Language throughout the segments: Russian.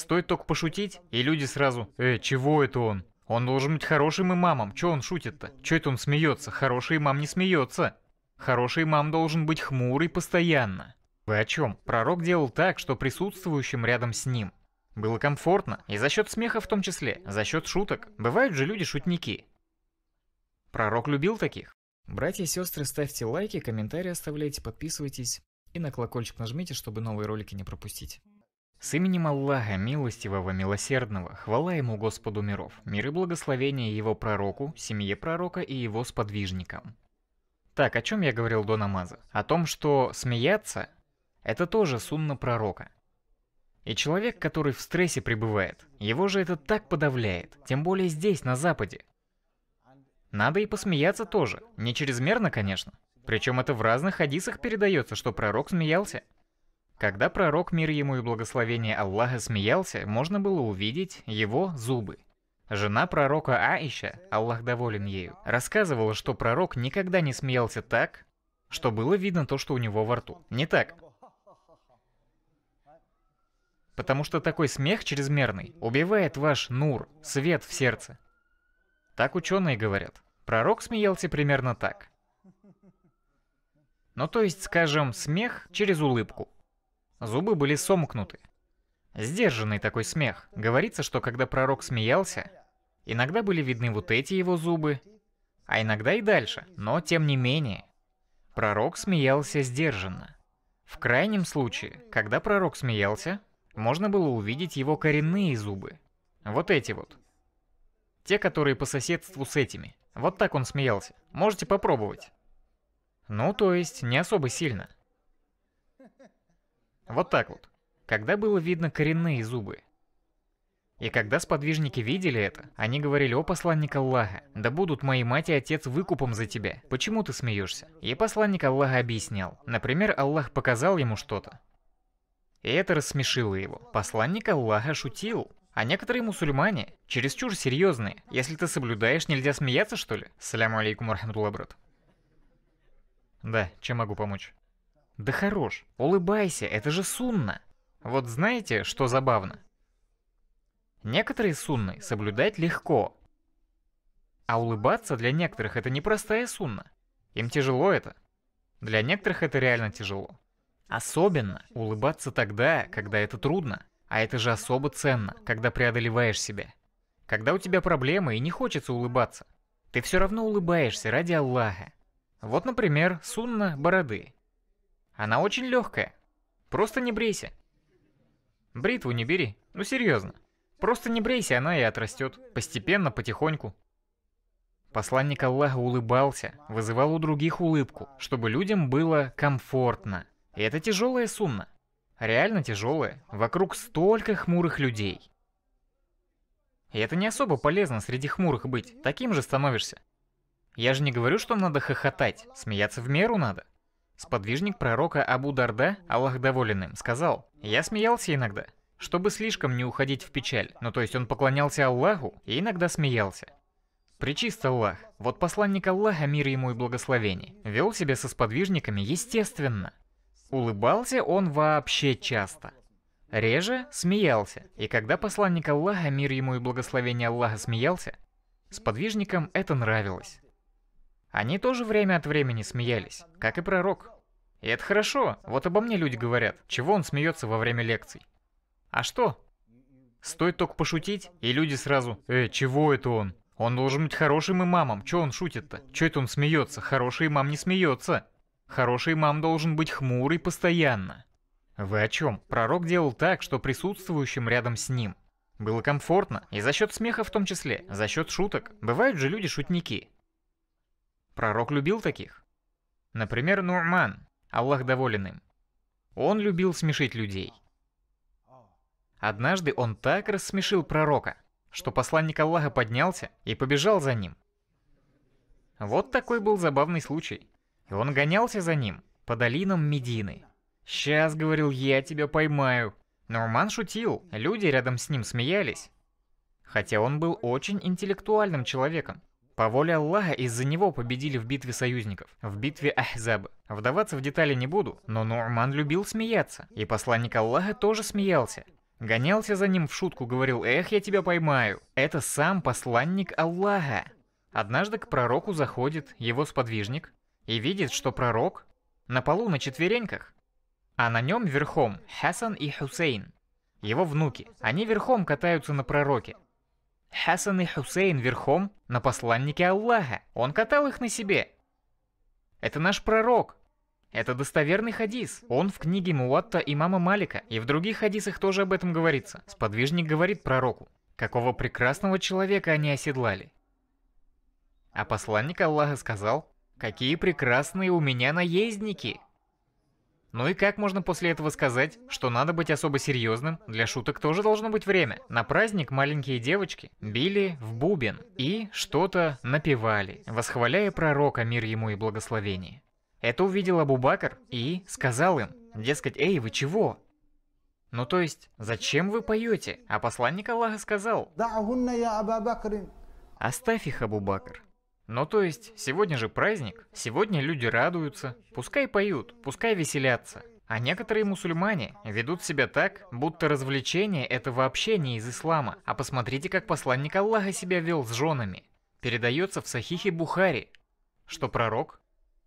Стоит только пошутить, и люди сразу «Э, чего это он? Он должен быть хорошим имамом, чё он шутит-то? Чё это он смеется? Хороший имам не смеется. Хороший имам должен быть хмурый постоянно». Вы о чем? Пророк делал так, что присутствующим рядом с ним было комфортно, и за счет смеха в том числе, за счет шуток. Бывают же люди-шутники. Пророк любил таких. Братья и сестры, ставьте лайки, комментарии оставляйте, подписывайтесь и на колокольчик нажмите, чтобы новые ролики не пропустить. С именем Аллаха, милостивого, милосердного, хвала ему Господу миров, мир и благословение его пророку, семье пророка и его сподвижникам. Так, о чем я говорил до намаза? О том, что смеяться – это тоже сунна пророка. И человек, который в стрессе пребывает, его же это так подавляет, тем более здесь, на Западе. Надо и посмеяться тоже, не чрезмерно, конечно. Причем это в разных хадисах передается, что пророк смеялся. Когда пророк, мир ему и благословение Аллаха, смеялся, можно было увидеть его зубы. Жена пророка Аиша, Аллах доволен ею, рассказывала, что пророк никогда не смеялся так, что было видно то, что у него во рту. Не так. Потому что такой смех чрезмерный убивает ваш нур, свет в сердце. Так ученые говорят. Пророк смеялся примерно так. Ну то есть, скажем, смех через улыбку. Зубы были сомкнуты. Сдержанный такой смех. Говорится, что когда пророк смеялся, иногда были видны вот эти его зубы, а иногда и дальше, но тем не менее. Пророк смеялся сдержанно. В крайнем случае, когда пророк смеялся, можно было увидеть его коренные зубы. Вот эти вот. Те, которые по соседству с этими. Вот так он смеялся. Можете попробовать. Ну, то есть, не особо сильно. Вот так вот. Когда было видно коренные зубы. И когда сподвижники видели это, они говорили, о посланник Аллаха, да будут мои мать и отец выкупом за тебя. Почему ты смеешься? И посланник Аллаха объяснял. Например, Аллах показал ему что-то. И это рассмешило его. Посланник Аллаха шутил. А некоторые мусульмане чересчур серьезные. Если ты соблюдаешь, нельзя смеяться, что ли? Саляму алейкум, рахматуллах, брат. Да, чем могу помочь? Да хорош, улыбайся, это же сунна. Вот знаете, что забавно? Некоторые сунны соблюдать легко. А улыбаться для некоторых это непростая сунна. Им тяжело это. Для некоторых это реально тяжело. Особенно улыбаться тогда, когда это трудно. А это же особо ценно, когда преодолеваешь себя. Когда у тебя проблемы и не хочется улыбаться. Ты все равно улыбаешься ради Аллаха. Вот, например, сунна бороды. Она очень легкая. Просто не брейся. Бритву не бери. Ну серьезно. Просто не брейся, она и отрастет. Постепенно, потихоньку. Посланник Аллаха улыбался, вызывал у других улыбку, чтобы людям было комфортно. И это тяжелая сунна. Реально тяжелая. Вокруг столько хмурых людей. И это не особо полезно среди хмурых быть. Таким же становишься. Я же не говорю, что надо хохотать. Смеяться в меру надо. Сподвижник пророка Абу Дарда, Аллах доволен им, сказал, «Я смеялся иногда, чтобы слишком не уходить в печаль, ну то есть он поклонялся Аллаху и иногда смеялся. Причист Аллах, вот посланник Аллаха, мир ему и благословение, вел себя со сподвижниками естественно. Улыбался он вообще часто. Реже смеялся, и когда посланник Аллаха, мир ему и благословение Аллаха смеялся, сподвижникам это нравилось. Они тоже время от времени смеялись, как и пророк. И это хорошо, вот обо мне люди говорят, чего он смеется во время лекций. А что? Стоит только пошутить, и люди сразу «Э, чего это он? Он должен быть хорошим имамом, чё он шутит-то? Чё это он смеется? Хороший имам не смеется. Хороший имам должен быть хмурый постоянно». Вы о чем? Пророк делал так, что присутствующим рядом с ним было комфортно, и за счет смеха в том числе, за счет шуток. Бывают же люди-шутники. Пророк любил таких. Например, Нурман, Аллах доволен им. Он любил смешить людей. Однажды он так рассмешил пророка, что посланник Аллаха поднялся и побежал за ним. Вот такой был забавный случай. И он гонялся за ним по долинам Медины. «Сейчас, — говорил, — я тебя поймаю». Нурман шутил, люди рядом с ним смеялись. Хотя он был очень интеллектуальным человеком. По воле Аллаха из-за него победили в битве союзников, в битве Ахзаб. Вдаваться в детали не буду, но Нурман любил смеяться, и посланник Аллаха тоже смеялся. Гонялся за ним в шутку, говорил, эх, я тебя поймаю. Это сам посланник Аллаха. Однажды к пророку заходит его сподвижник и видит, что пророк на полу на четвереньках, а на нем верхом Хасан и Хусейн, его внуки. Они верхом катаются на пророке. Хасан и Хусейн верхом на посланнике Аллаха. Он катал их на себе. Это наш пророк. Это достоверный хадис. Он в книге Муатта имама Малика, и в других хадисах тоже об этом говорится. Сподвижник говорит пророку, какого прекрасного человека они оседлали. А посланник Аллаха сказал, какие прекрасные у меня наездники. Ну и как можно после этого сказать, что надо быть особо серьезным? Для шуток тоже должно быть время. На праздник маленькие девочки били в бубен и что-то напевали, восхваляя пророка, мир ему и благословение. Это увидел Абу-Бакр и сказал им, дескать, «Эй, вы чего?» Ну то есть, зачем вы поете? А посланник Аллаха сказал, «Оставь их, Абу-Бакр, ну то есть, сегодня же праздник, сегодня люди радуются, пускай поют, пускай веселятся. А некоторые мусульмане ведут себя так, будто развлечение это вообще не из ислама. А посмотрите, как посланник Аллаха себя вел с женами. Передается в Сахихе Бухари, что пророк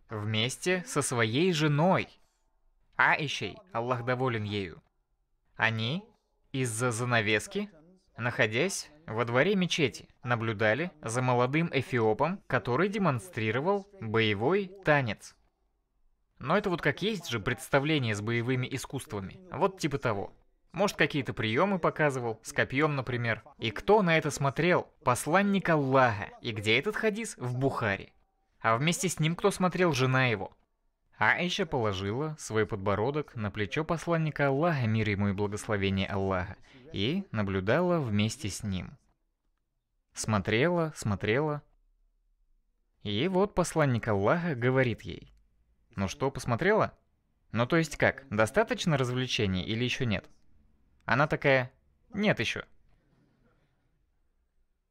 вместе со своей женой, Аишей, Аллах доволен ею, они из-за занавески, находясь во дворе мечети наблюдали за молодым эфиопом, который демонстрировал боевой танец. Но это вот как есть же представление с боевыми искусствами. Вот типа того. Может, какие-то приемы показывал, с копьем, например. И кто на это смотрел? Посланник Аллаха. И где этот хадис? В Бухаре. А вместе с ним кто смотрел? Жена его. Аиша положила свой подбородок на плечо посланника Аллаха, мир ему и благословение Аллаха, и наблюдала вместе с ним. Смотрела, смотрела. И вот посланник Аллаха говорит ей. Ну что, посмотрела? Ну то есть как, достаточно развлечений или еще нет? Она такая, нет еще.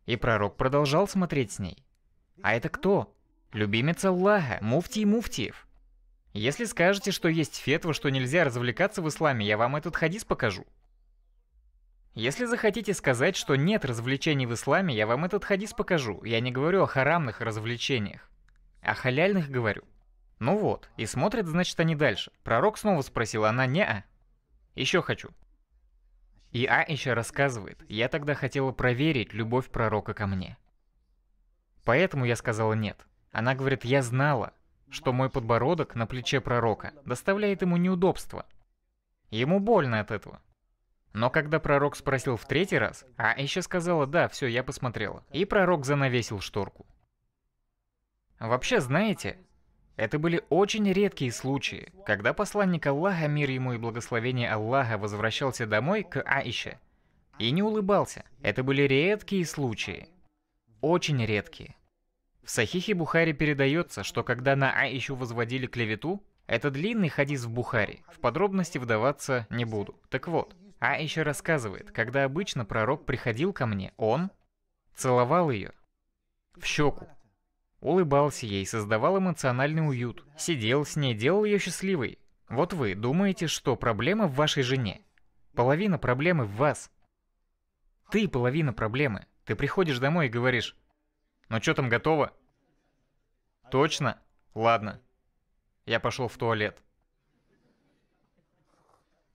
И пророк продолжал смотреть с ней. А это кто? Любимец Аллаха, муфтий муфтиев. Если скажете, что есть фетва, что нельзя развлекаться в исламе, я вам этот хадис покажу. Если захотите сказать, что нет развлечений в исламе, я вам этот хадис покажу. Я не говорю о харамных развлечениях. О халяльных говорю. Ну вот, и смотрят, значит, они дальше. Пророк снова спросил, она не а. Еще хочу. И Аиша рассказывает, я тогда хотела проверить любовь пророка ко мне. Поэтому я сказала нет. Она говорит, я знала, что мой подбородок на плече пророка доставляет ему неудобства. Ему больно от этого. Но когда пророк спросил в третий раз, Аиша сказала «да, все, я посмотрела». И пророк занавесил шторку. Вообще, знаете, это были очень редкие случаи, когда посланник Аллаха, мир ему и благословение Аллаха, возвращался домой к Аише и не улыбался. Это были редкие случаи. Очень редкие. В Сахихе Бухари передается, что когда на Аишу возводили клевету, это длинный хадис в Бухари, в подробности вдаваться не буду. Так вот, Аиша рассказывает, когда обычно пророк приходил ко мне, он целовал ее в щеку, улыбался ей, создавал эмоциональный уют, сидел с ней, делал ее счастливой. Вот вы думаете, что проблема в вашей жене? Половина проблемы в вас. Ты половина проблемы. Ты приходишь домой и говоришь, ну что там готово? Точно? Ладно. Я пошел в туалет.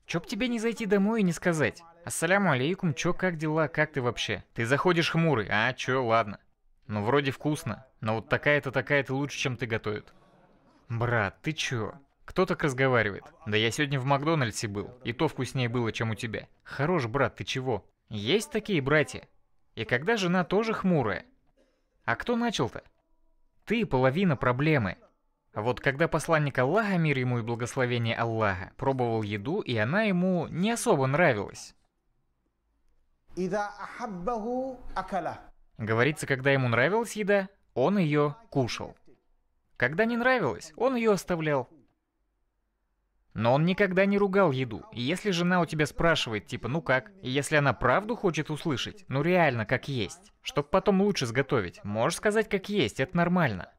Чё б тебе не зайти домой и не сказать? Ассаляму алейкум, чё, как дела, как ты вообще? Ты заходишь хмурый, а, чё, ладно. Ну, вроде вкусно, но вот такая-то такая-то лучше, чем ты готовит. Брат, ты чё? Кто так разговаривает? Да я сегодня в Макдональдсе был, и то вкуснее было, чем у тебя. Хорош, брат, ты чего? Есть такие братья. И когда жена тоже хмурая, а кто начал-то? Ты половина проблемы. Вот когда посланник Аллаха, мир ему и благословение Аллаха, пробовал еду, и она ему не особо нравилась. Говорится, когда ему нравилась еда, он ее кушал. Когда не нравилось, он ее оставлял. Но он никогда не ругал еду. И если жена у тебя спрашивает, типа, ну как, и если она правду хочет услышать, ну реально, как есть, чтоб потом лучше сготовить, можешь сказать как есть, это нормально.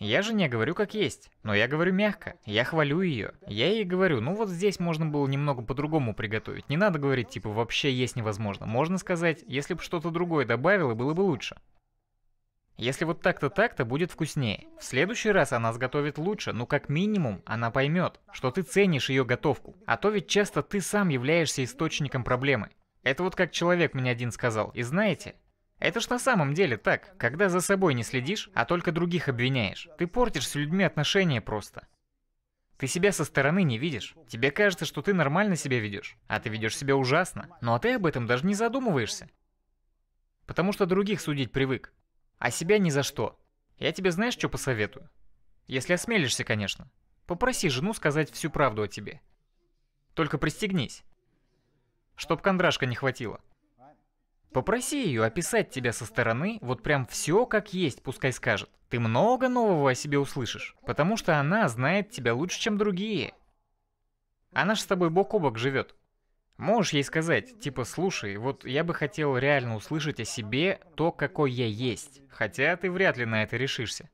Я же не говорю как есть, но я говорю мягко. Я хвалю ее. Я ей говорю, ну вот здесь можно было немного по-другому приготовить. Не надо говорить, типа, вообще есть невозможно. Можно сказать, если бы что-то другое добавила, было бы лучше. Если вот так-то так-то, будет вкуснее. В следующий раз она сготовит лучше, но как минимум она поймет, что ты ценишь ее готовку. А то ведь часто ты сам являешься источником проблемы. Это вот как человек мне один сказал. И знаете, это ж на самом деле так. Когда за собой не следишь, а только других обвиняешь, ты портишь с людьми отношения просто. Ты себя со стороны не видишь. Тебе кажется, что ты нормально себя ведешь, а ты ведешь себя ужасно. Ну а ты об этом даже не задумываешься. Потому что других судить привык. А себя ни за что. Я тебе знаешь, что посоветую? Если осмелишься, конечно. Попроси жену сказать всю правду о тебе. Только пристегнись. Чтоб кондрашка не хватило. Попроси ее описать тебя со стороны, вот прям все как есть, пускай скажет. Ты много нового о себе услышишь, потому что она знает тебя лучше, чем другие. Она ж с тобой бок о бок живет. Можешь ей сказать, типа, слушай, вот я бы хотел реально услышать о себе то, какой я есть, хотя ты вряд ли на это решишься.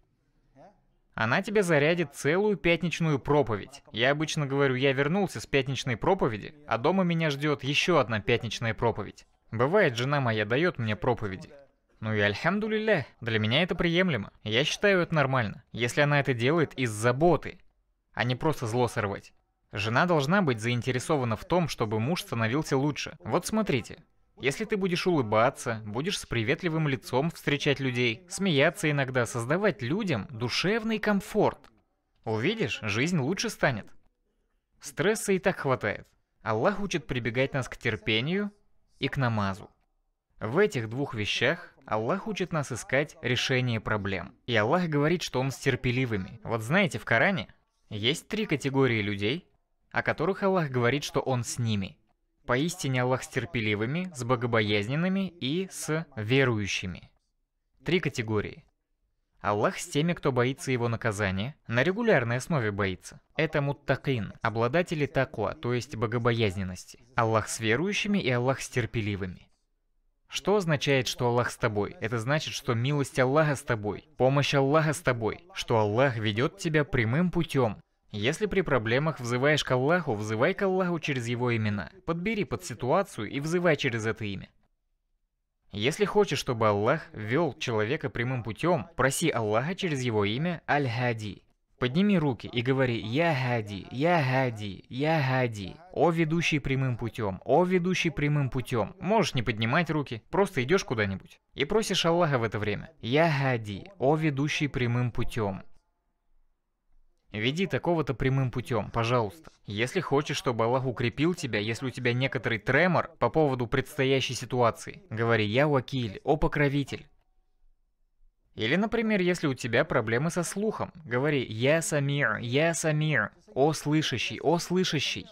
Она тебе зарядит целую пятничную проповедь. Я обычно говорю, я вернулся с пятничной проповеди, а дома меня ждет еще одна пятничная проповедь. Бывает, жена моя дает мне проповеди. Ну и альхамдулилля, для меня это приемлемо. Я считаю это нормально, если она это делает из заботы, а не просто зло сорвать. Жена должна быть заинтересована в том, чтобы муж становился лучше. Вот смотрите, если ты будешь улыбаться, будешь с приветливым лицом встречать людей, смеяться иногда, создавать людям душевный комфорт. Увидишь, жизнь лучше станет. Стресса и так хватает. Аллах учит прибегать нас к терпению и к намазу. В этих двух вещах Аллах учит нас искать решение проблем. И Аллах говорит, что Он с терпеливыми. Вот знаете, в Коране есть три категории людей, о которых Аллах говорит, что Он с ними. Поистине Аллах с терпеливыми, с богобоязненными и с верующими. Три категории. Аллах с теми, кто боится его наказания, на регулярной основе боится. Это муттакин, обладатели таква, то есть богобоязненности. Аллах с верующими и Аллах с терпеливыми. Что означает, что Аллах с тобой? Это значит, что милость Аллаха с тобой, помощь Аллаха с тобой, что Аллах ведет тебя прямым путем. Если при проблемах взываешь к Аллаху, взывай к Аллаху через его имена. Подбери под ситуацию и взывай через это имя. Если хочешь, чтобы Аллах вел человека прямым путем, проси Аллаха через его имя Аль-Хади. Подними руки и говори «Я Хади, Я Хади, Я Хади». О ведущий прямым путем, о ведущий прямым путем. Можешь не поднимать руки, просто идешь куда-нибудь. И просишь Аллаха в это время. Я Хади, о ведущий прямым путем. Веди такого-то прямым путем, пожалуйста. Если хочешь, чтобы Аллах укрепил тебя, если у тебя некоторый тремор по поводу предстоящей ситуации, говори «Я Вакиль», «О покровитель». Или, например, если у тебя проблемы со слухом, говори «Я Самир», «Я Самир», «О слышащий», «О слышащий».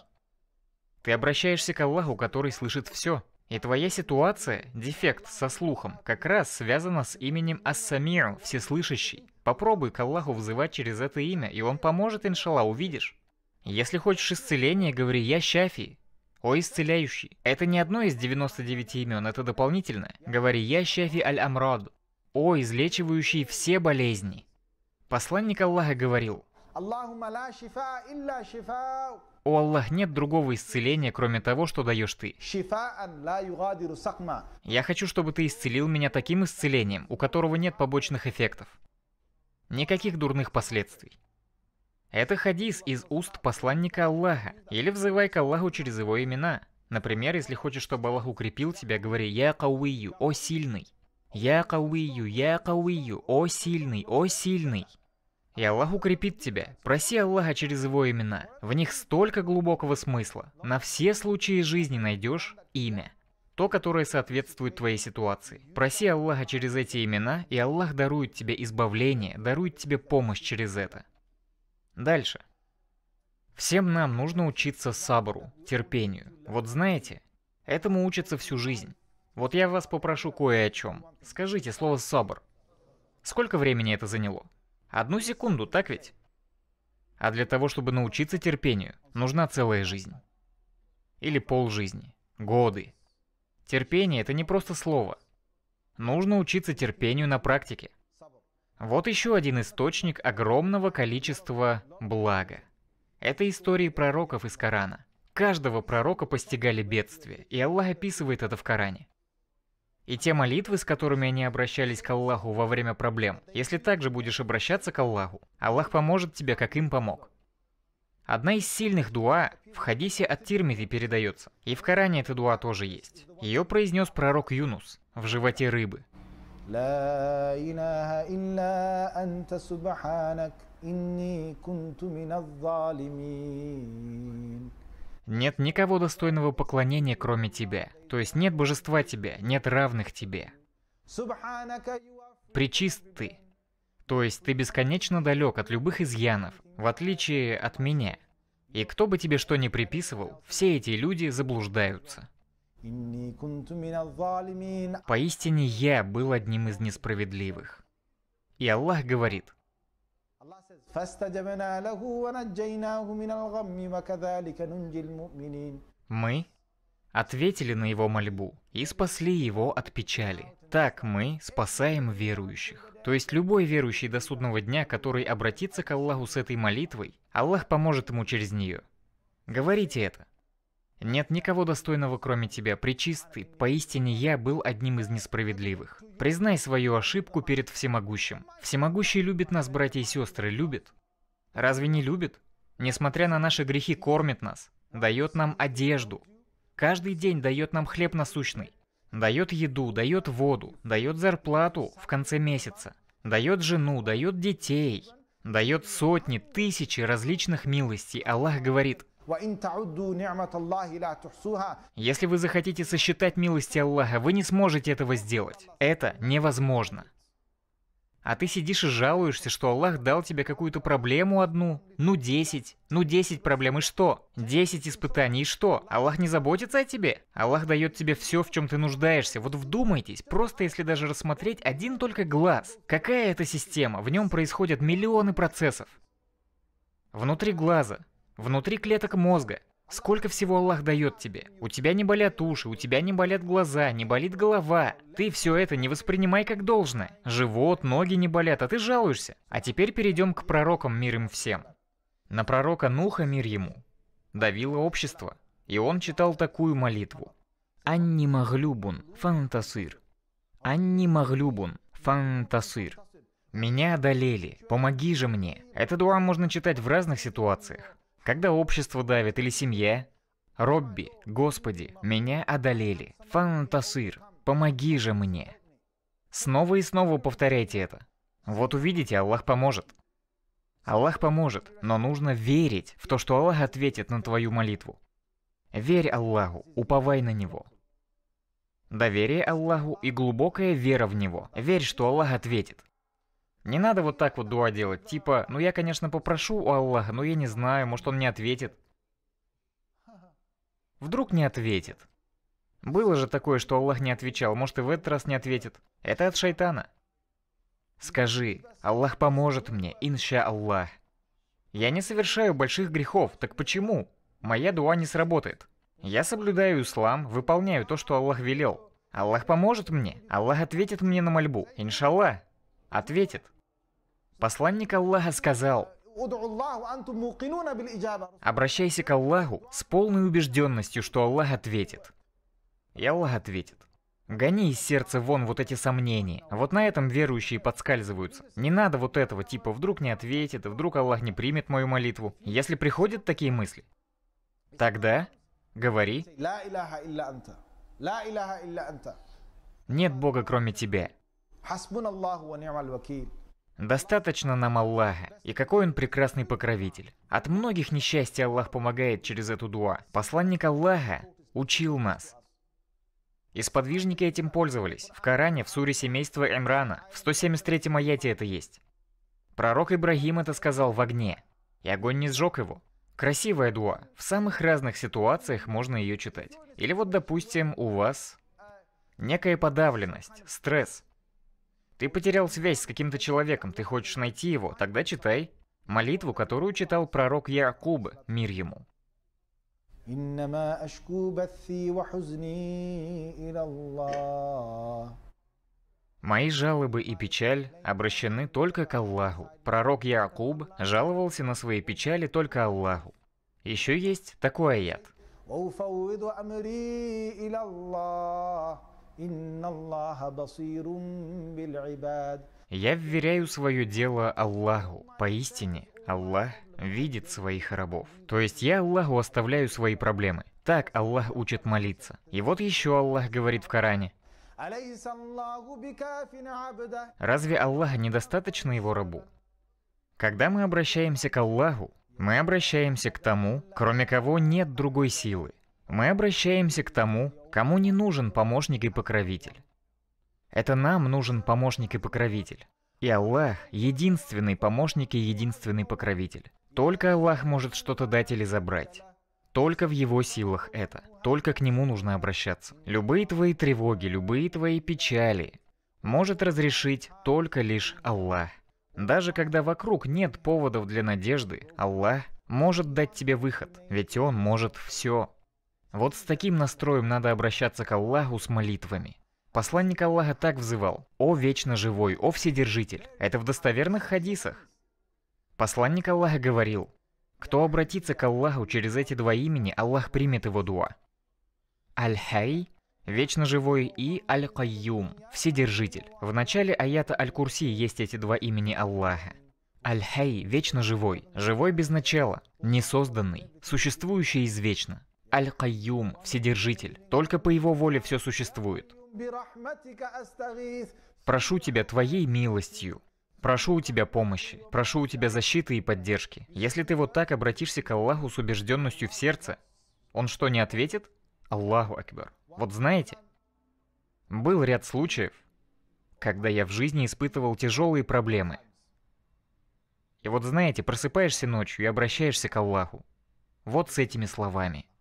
Ты обращаешься к Аллаху, который слышит все. И твоя ситуация, дефект со слухом, как раз связана с именем Ас-Самир, всеслышащий. Попробуй к Аллаху взывать через это имя, и он поможет, иншалла, увидишь. Если хочешь исцеления, говори «Я Шафи», «О исцеляющий». Это не одно из 99 имен, это дополнительное. Говори «Я Шафи Аль-Амрад», «О излечивающий все болезни». Посланник Аллаха говорил, «О Аллах, нет другого исцеления, кроме того, что даешь Ты. Я хочу, чтобы Ты исцелил меня таким исцелением, у которого нет побочных эффектов. Никаких дурных последствий. Это хадис из уст посланника Аллаха. Или взывай к Аллаху через его имена. Например, если хочешь, чтобы Аллах укрепил тебя, говори «Я кауию», «О сильный». «Я кауию», «Я кауию», «О сильный», «О сильный». И Аллах укрепит тебя. Проси Аллаха через его имена. В них столько глубокого смысла. На все случаи жизни найдешь имя то, которое соответствует твоей ситуации. Проси Аллаха через эти имена, и Аллах дарует тебе избавление, дарует тебе помощь через это. Дальше. Всем нам нужно учиться сабру, терпению. Вот знаете, этому учатся всю жизнь. Вот я вас попрошу кое о чем. Скажите слово «сабр». Сколько времени это заняло? Одну секунду, так ведь? А для того, чтобы научиться терпению, нужна целая жизнь. Или полжизни, годы, Терпение – это не просто слово. Нужно учиться терпению на практике. Вот еще один источник огромного количества блага. Это истории пророков из Корана. Каждого пророка постигали бедствия, и Аллах описывает это в Коране. И те молитвы, с которыми они обращались к Аллаху во время проблем, если также будешь обращаться к Аллаху, Аллах поможет тебе, как им помог. Одна из сильных дуа в хадисе от Тирмиди передается, и в Коране эта дуа тоже есть. Ее произнес пророк Юнус в животе рыбы. لا нет никого достойного поклонения, кроме тебя. То есть нет божества тебе, нет равных тебе. Причист ты. То есть ты бесконечно далек от любых изъянов, в отличие от меня. И кто бы тебе что ни приписывал, все эти люди заблуждаются. Поистине я был одним из несправедливых. И Аллах говорит, мы ответили на его мольбу и спасли его от печали. Так мы спасаем верующих. То есть любой верующий до судного дня, который обратится к Аллаху с этой молитвой, Аллах поможет ему через нее. Говорите это. Нет никого достойного, кроме тебя, причистый. Поистине я был одним из несправедливых. Признай свою ошибку перед всемогущим. Всемогущий любит нас, братья и сестры, любит. Разве не любит? Несмотря на наши грехи, кормит нас. Дает нам одежду. Каждый день дает нам хлеб насущный. Дает еду, дает воду, дает зарплату в конце месяца. Дает жену, дает детей. Дает сотни, тысячи различных милостей. Аллах говорит – если вы захотите сосчитать милости Аллаха, вы не сможете этого сделать. Это невозможно. А ты сидишь и жалуешься, что Аллах дал тебе какую-то проблему одну, ну 10, ну 10 проблем и что? 10 испытаний и что? Аллах не заботится о тебе? Аллах дает тебе все, в чем ты нуждаешься. Вот вдумайтесь, просто если даже рассмотреть один только глаз. Какая это система? В нем происходят миллионы процессов. Внутри глаза Внутри клеток мозга. Сколько всего Аллах дает тебе? У тебя не болят уши, у тебя не болят глаза, не болит голова. Ты все это не воспринимай как должное. Живот, ноги не болят, а ты жалуешься. А теперь перейдем к пророкам мир им всем. На пророка Нуха мир ему. Давило общество. И он читал такую молитву. Анни маглюбун фантасыр. Анни маглюбун фантасыр. Меня одолели, помоги же мне. Это дуа можно читать в разных ситуациях. Когда общество давит или семья. Робби, Господи, меня одолели. Фантасыр, помоги же мне. Снова и снова повторяйте это. Вот увидите, Аллах поможет. Аллах поможет, но нужно верить в то, что Аллах ответит на твою молитву. Верь Аллаху, уповай на Него. Доверие Аллаху и глубокая вера в Него. Верь, что Аллах ответит. Не надо вот так вот дуа делать, типа, ну я, конечно, попрошу у Аллаха, но я не знаю, может он не ответит. Вдруг не ответит. Было же такое, что Аллах не отвечал, может и в этот раз не ответит. Это от шайтана. Скажи, Аллах поможет мне, инша Аллах. Я не совершаю больших грехов, так почему? Моя дуа не сработает. Я соблюдаю ислам, выполняю то, что Аллах велел. Аллах поможет мне, Аллах ответит мне на мольбу, иншаллах. Ответит. Посланник Аллаха сказал, Обращайся к Аллаху с полной убежденностью, что Аллах ответит. И Аллах ответит. Гони из сердца вон вот эти сомнения. Вот на этом верующие подскальзываются. Не надо вот этого, типа вдруг не ответит, вдруг Аллах не примет мою молитву. Если приходят такие мысли, тогда говори Нет Бога кроме тебя. Достаточно нам Аллаха, и какой он прекрасный покровитель. От многих несчастий Аллах помогает через эту дуа. Посланник Аллаха учил нас. И сподвижники этим пользовались. В Коране, в суре семейства Имрана, в 173-м аяте это есть. Пророк Ибрагим это сказал в огне, и огонь не сжег его. Красивая дуа. В самых разных ситуациях можно ее читать. Или вот, допустим, у вас некая подавленность, стресс. Ты потерял связь с каким-то человеком, ты хочешь найти его, тогда читай молитву, которую читал пророк Якуб, мир ему. Мои жалобы и печаль обращены только к Аллаху. Пророк Якуб жаловался на свои печали только Аллаху. Еще есть такой аят. Я вверяю свое дело Аллаху. Поистине, Аллах видит своих рабов. То есть я Аллаху оставляю свои проблемы. Так Аллах учит молиться. И вот еще Аллах говорит в Коране. Разве Аллах недостаточно его рабу? Когда мы обращаемся к Аллаху, мы обращаемся к тому, кроме кого нет другой силы, мы обращаемся к тому, кому не нужен помощник и покровитель. Это нам нужен помощник и покровитель. И Аллах — единственный помощник и единственный покровитель. Только Аллах может что-то дать или забрать. Только в его силах это. Только к нему нужно обращаться. Любые твои тревоги, любые твои печали может разрешить только лишь Аллах. Даже когда вокруг нет поводов для надежды, Аллах может дать тебе выход, ведь Он может все. Вот с таким настроем надо обращаться к Аллаху с молитвами. Посланник Аллаха так взывал «О вечно живой, о вседержитель». Это в достоверных хадисах. Посланник Аллаха говорил «Кто обратится к Аллаху через эти два имени, Аллах примет его дуа». Аль-Хай – вечно живой и Аль-Кайюм – вседержитель. В начале аята Аль-Курси есть эти два имени Аллаха. Аль-Хай – вечно живой, живой без начала, несозданный, существующий извечно. Аль-Кайюм, Вседержитель. Только по Его воле все существует. Прошу Тебя Твоей милостью. Прошу у тебя помощи, прошу у тебя защиты и поддержки. Если ты вот так обратишься к Аллаху с убежденностью в сердце, он что, не ответит? Аллаху Акбар. Вот знаете, был ряд случаев, когда я в жизни испытывал тяжелые проблемы. И вот знаете, просыпаешься ночью и обращаешься к Аллаху. Вот с этими словами –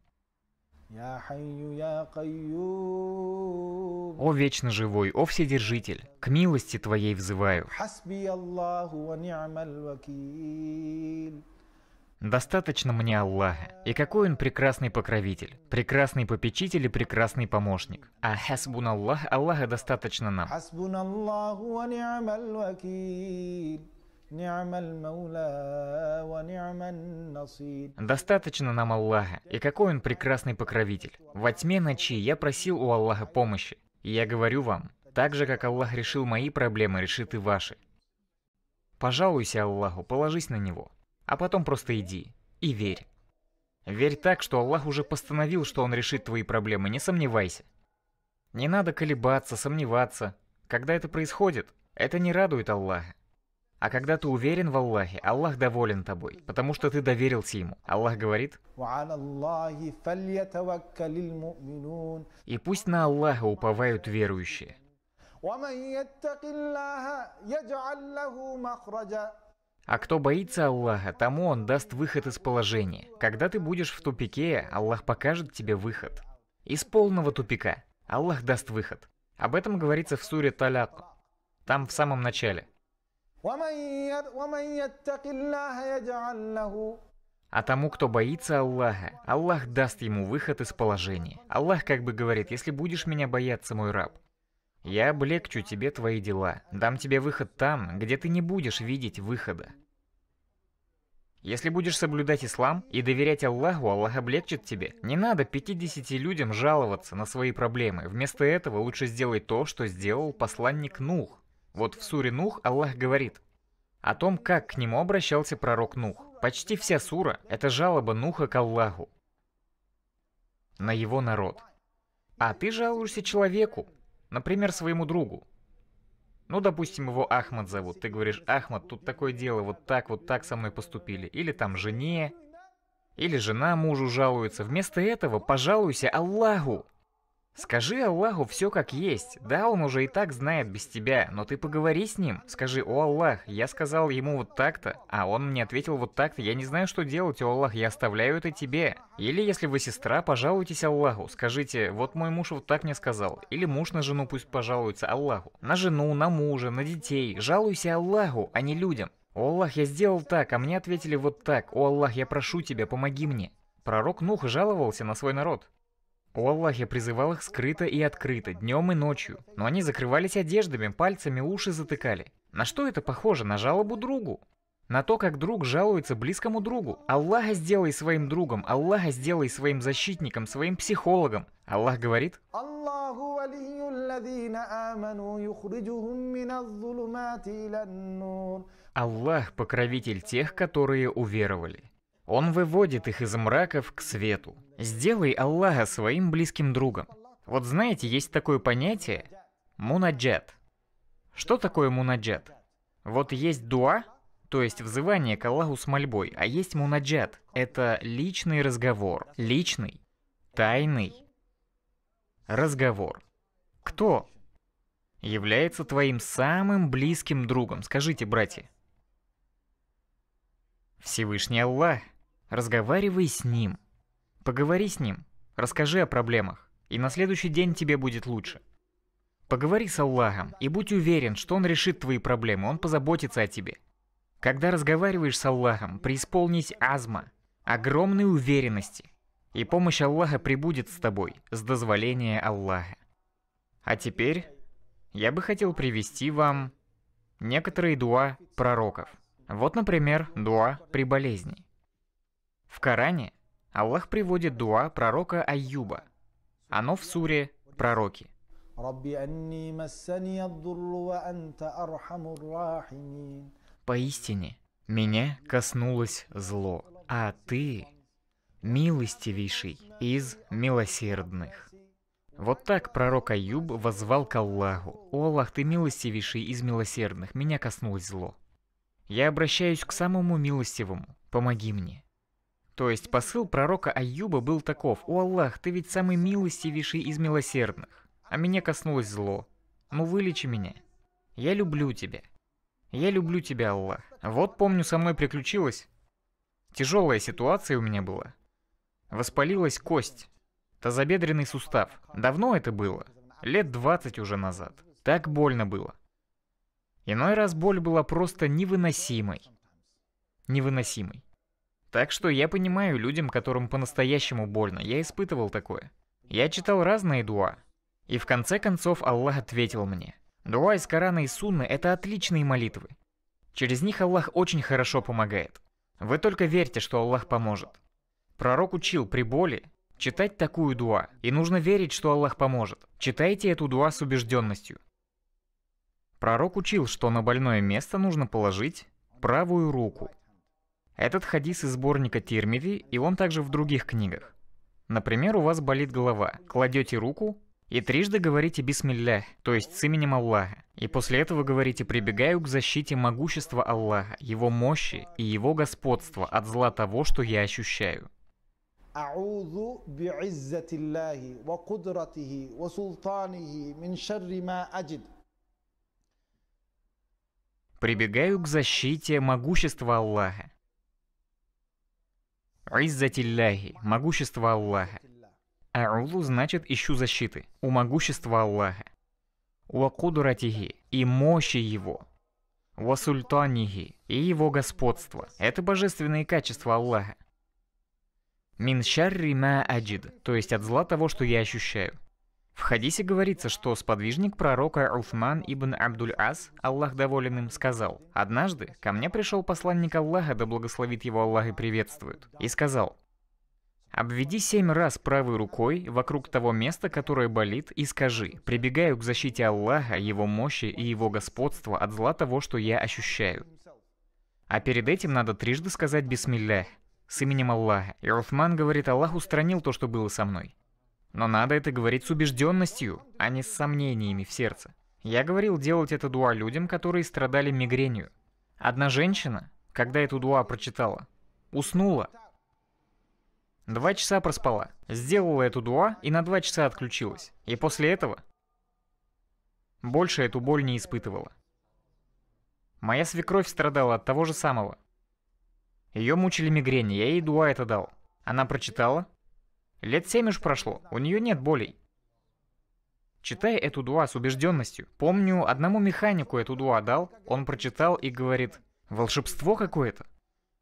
о вечно живой, о вседержитель, к милости Твоей взываю. Достаточно мне Аллаха, и какой он прекрасный покровитель, прекрасный попечитель и прекрасный помощник. А хасбун Аллах, Аллаха достаточно нам. Достаточно нам Аллаха, и какой Он прекрасный покровитель. Во тьме ночи я просил у Аллаха помощи. И я говорю вам, так же, как Аллах решил мои проблемы, решит и ваши. Пожалуйся Аллаху, положись на Него. А потом просто иди и верь. Верь так, что Аллах уже постановил, что Он решит твои проблемы, не сомневайся. Не надо колебаться, сомневаться. Когда это происходит, это не радует Аллаха. А когда ты уверен в Аллахе, Аллах доволен тобой, потому что ты доверился Ему. Аллах говорит, «И пусть на Аллаха уповают верующие». А кто боится Аллаха, тому Он даст выход из положения. Когда ты будешь в тупике, Аллах покажет тебе выход. Из полного тупика. Аллах даст выход. Об этом говорится в суре Таляк. Там в самом начале. А тому, кто боится Аллаха, Аллах даст ему выход из положения. Аллах как бы говорит, если будешь меня бояться, мой раб, я облегчу тебе твои дела, дам тебе выход там, где ты не будешь видеть выхода. Если будешь соблюдать ислам и доверять Аллаху, Аллах облегчит тебе. Не надо 50 людям жаловаться на свои проблемы. Вместо этого лучше сделай то, что сделал посланник Нух. Вот в суре Нух Аллах говорит о том, как к нему обращался пророк Нух. Почти вся сура – это жалоба Нуха к Аллаху на его народ. А ты жалуешься человеку, например, своему другу. Ну, допустим, его Ахмад зовут. Ты говоришь, Ахмад, тут такое дело, вот так, вот так со мной поступили. Или там жене, или жена мужу жалуется. Вместо этого пожалуйся Аллаху. Скажи Аллаху все как есть. Да, он уже и так знает без тебя, но ты поговори с ним. Скажи, о Аллах, я сказал ему вот так-то, а он мне ответил вот так-то. Я не знаю, что делать, о Аллах, я оставляю это тебе. Или если вы сестра, пожалуйтесь Аллаху. Скажите, вот мой муж вот так мне сказал. Или муж на жену пусть пожалуется Аллаху. На жену, на мужа, на детей. Жалуйся Аллаху, а не людям. О Аллах, я сделал так, а мне ответили вот так. О Аллах, я прошу тебя, помоги мне. Пророк Нух жаловался на свой народ. У я призывал их скрыто и открыто, днем и ночью, но они закрывались одеждами, пальцами уши затыкали. На что это похоже? На жалобу другу. На то, как друг жалуется близкому другу. Аллаха сделай своим другом, Аллаха сделай своим защитником, своим психологом. Аллах говорит, Аллах покровитель тех, которые уверовали. Он выводит их из мраков к свету. Сделай Аллаха своим близким другом. Вот знаете, есть такое понятие – мунаджат. Что такое мунаджат? Вот есть дуа, то есть взывание к Аллаху с мольбой, а есть мунаджат – это личный разговор, личный, тайный разговор. Кто является твоим самым близким другом? Скажите, братья. Всевышний Аллах. Разговаривай с Ним. Поговори с Ним. Расскажи о проблемах. И на следующий день тебе будет лучше. Поговори с Аллахом и будь уверен, что Он решит твои проблемы, Он позаботится о тебе. Когда разговариваешь с Аллахом, преисполнись азма, огромной уверенности, и помощь Аллаха прибудет с тобой, с дозволения Аллаха. А теперь я бы хотел привести вам некоторые дуа пророков. Вот, например, дуа при болезни. В Коране Аллах приводит дуа пророка Аюба. Оно в суре «Пророки». Поистине, меня коснулось зло, а ты милостивейший из милосердных. Вот так пророк Аюб возвал к Аллаху. «О Аллах, ты милостивейший из милосердных, меня коснулось зло. Я обращаюсь к самому милостивому, помоги мне». То есть посыл пророка Аюба был таков. «О Аллах, ты ведь самый милостивейший из милосердных, а меня коснулось зло. Ну вылечи меня. Я люблю тебя. Я люблю тебя, Аллах. Вот помню, со мной приключилось. Тяжелая ситуация у меня была. Воспалилась кость. Тазобедренный сустав. Давно это было. Лет 20 уже назад. Так больно было. Иной раз боль была просто невыносимой. Невыносимой. Так что я понимаю людям, которым по-настоящему больно. Я испытывал такое. Я читал разные дуа. И в конце концов Аллах ответил мне. Дуа из Корана и Сунны – это отличные молитвы. Через них Аллах очень хорошо помогает. Вы только верьте, что Аллах поможет. Пророк учил при боли читать такую дуа, и нужно верить, что Аллах поможет. Читайте эту дуа с убежденностью. Пророк учил, что на больное место нужно положить правую руку. Этот хадис из сборника Тирмиди, и он также в других книгах. Например, у вас болит голова, кладете руку и трижды говорите «Бисмиллях», то есть с именем Аллаха. И после этого говорите «Прибегаю к защите могущества Аллаха, Его мощи и Его господства от зла того, что я ощущаю». أعوذ بعزة الله وقدرته وسلطانه من شر ما أجد Прибегаю к защите могущества Аллаха. Иззатилляхи, могущество Аллаха. Аулу значит ищу защиты, у могущества Аллаха. Уакудуратихи и мощи Его. Васультанихи и Его господство. Это божественные качества Аллаха. Мин шарри ма аджид, то есть от зла того, что я ощущаю. В хадисе говорится, что сподвижник пророка Уфман ибн Абдуль-Ас, Аллах доволен им, сказал, «Однажды ко мне пришел посланник Аллаха, да благословит его Аллах и приветствует, и сказал, Обведи семь раз правой рукой вокруг того места, которое болит, и скажи, прибегаю к защите Аллаха, Его мощи и Его господства от зла того, что я ощущаю. А перед этим надо трижды сказать «Бисмиллях», с именем Аллаха. И Уфман говорит, Аллах устранил то, что было со мной. Но надо это говорить с убежденностью, а не с сомнениями в сердце. Я говорил делать это дуа людям, которые страдали мигренью. Одна женщина, когда эту дуа прочитала, уснула. Два часа проспала, сделала эту дуа и на два часа отключилась. И после этого больше эту боль не испытывала. Моя свекровь страдала от того же самого. Ее мучили мигрени, я ей дуа это дал. Она прочитала. Лет семь уж прошло, у нее нет болей. Читая эту дуа с убежденностью, помню, одному механику эту дуа дал, он прочитал и говорит, волшебство какое-то.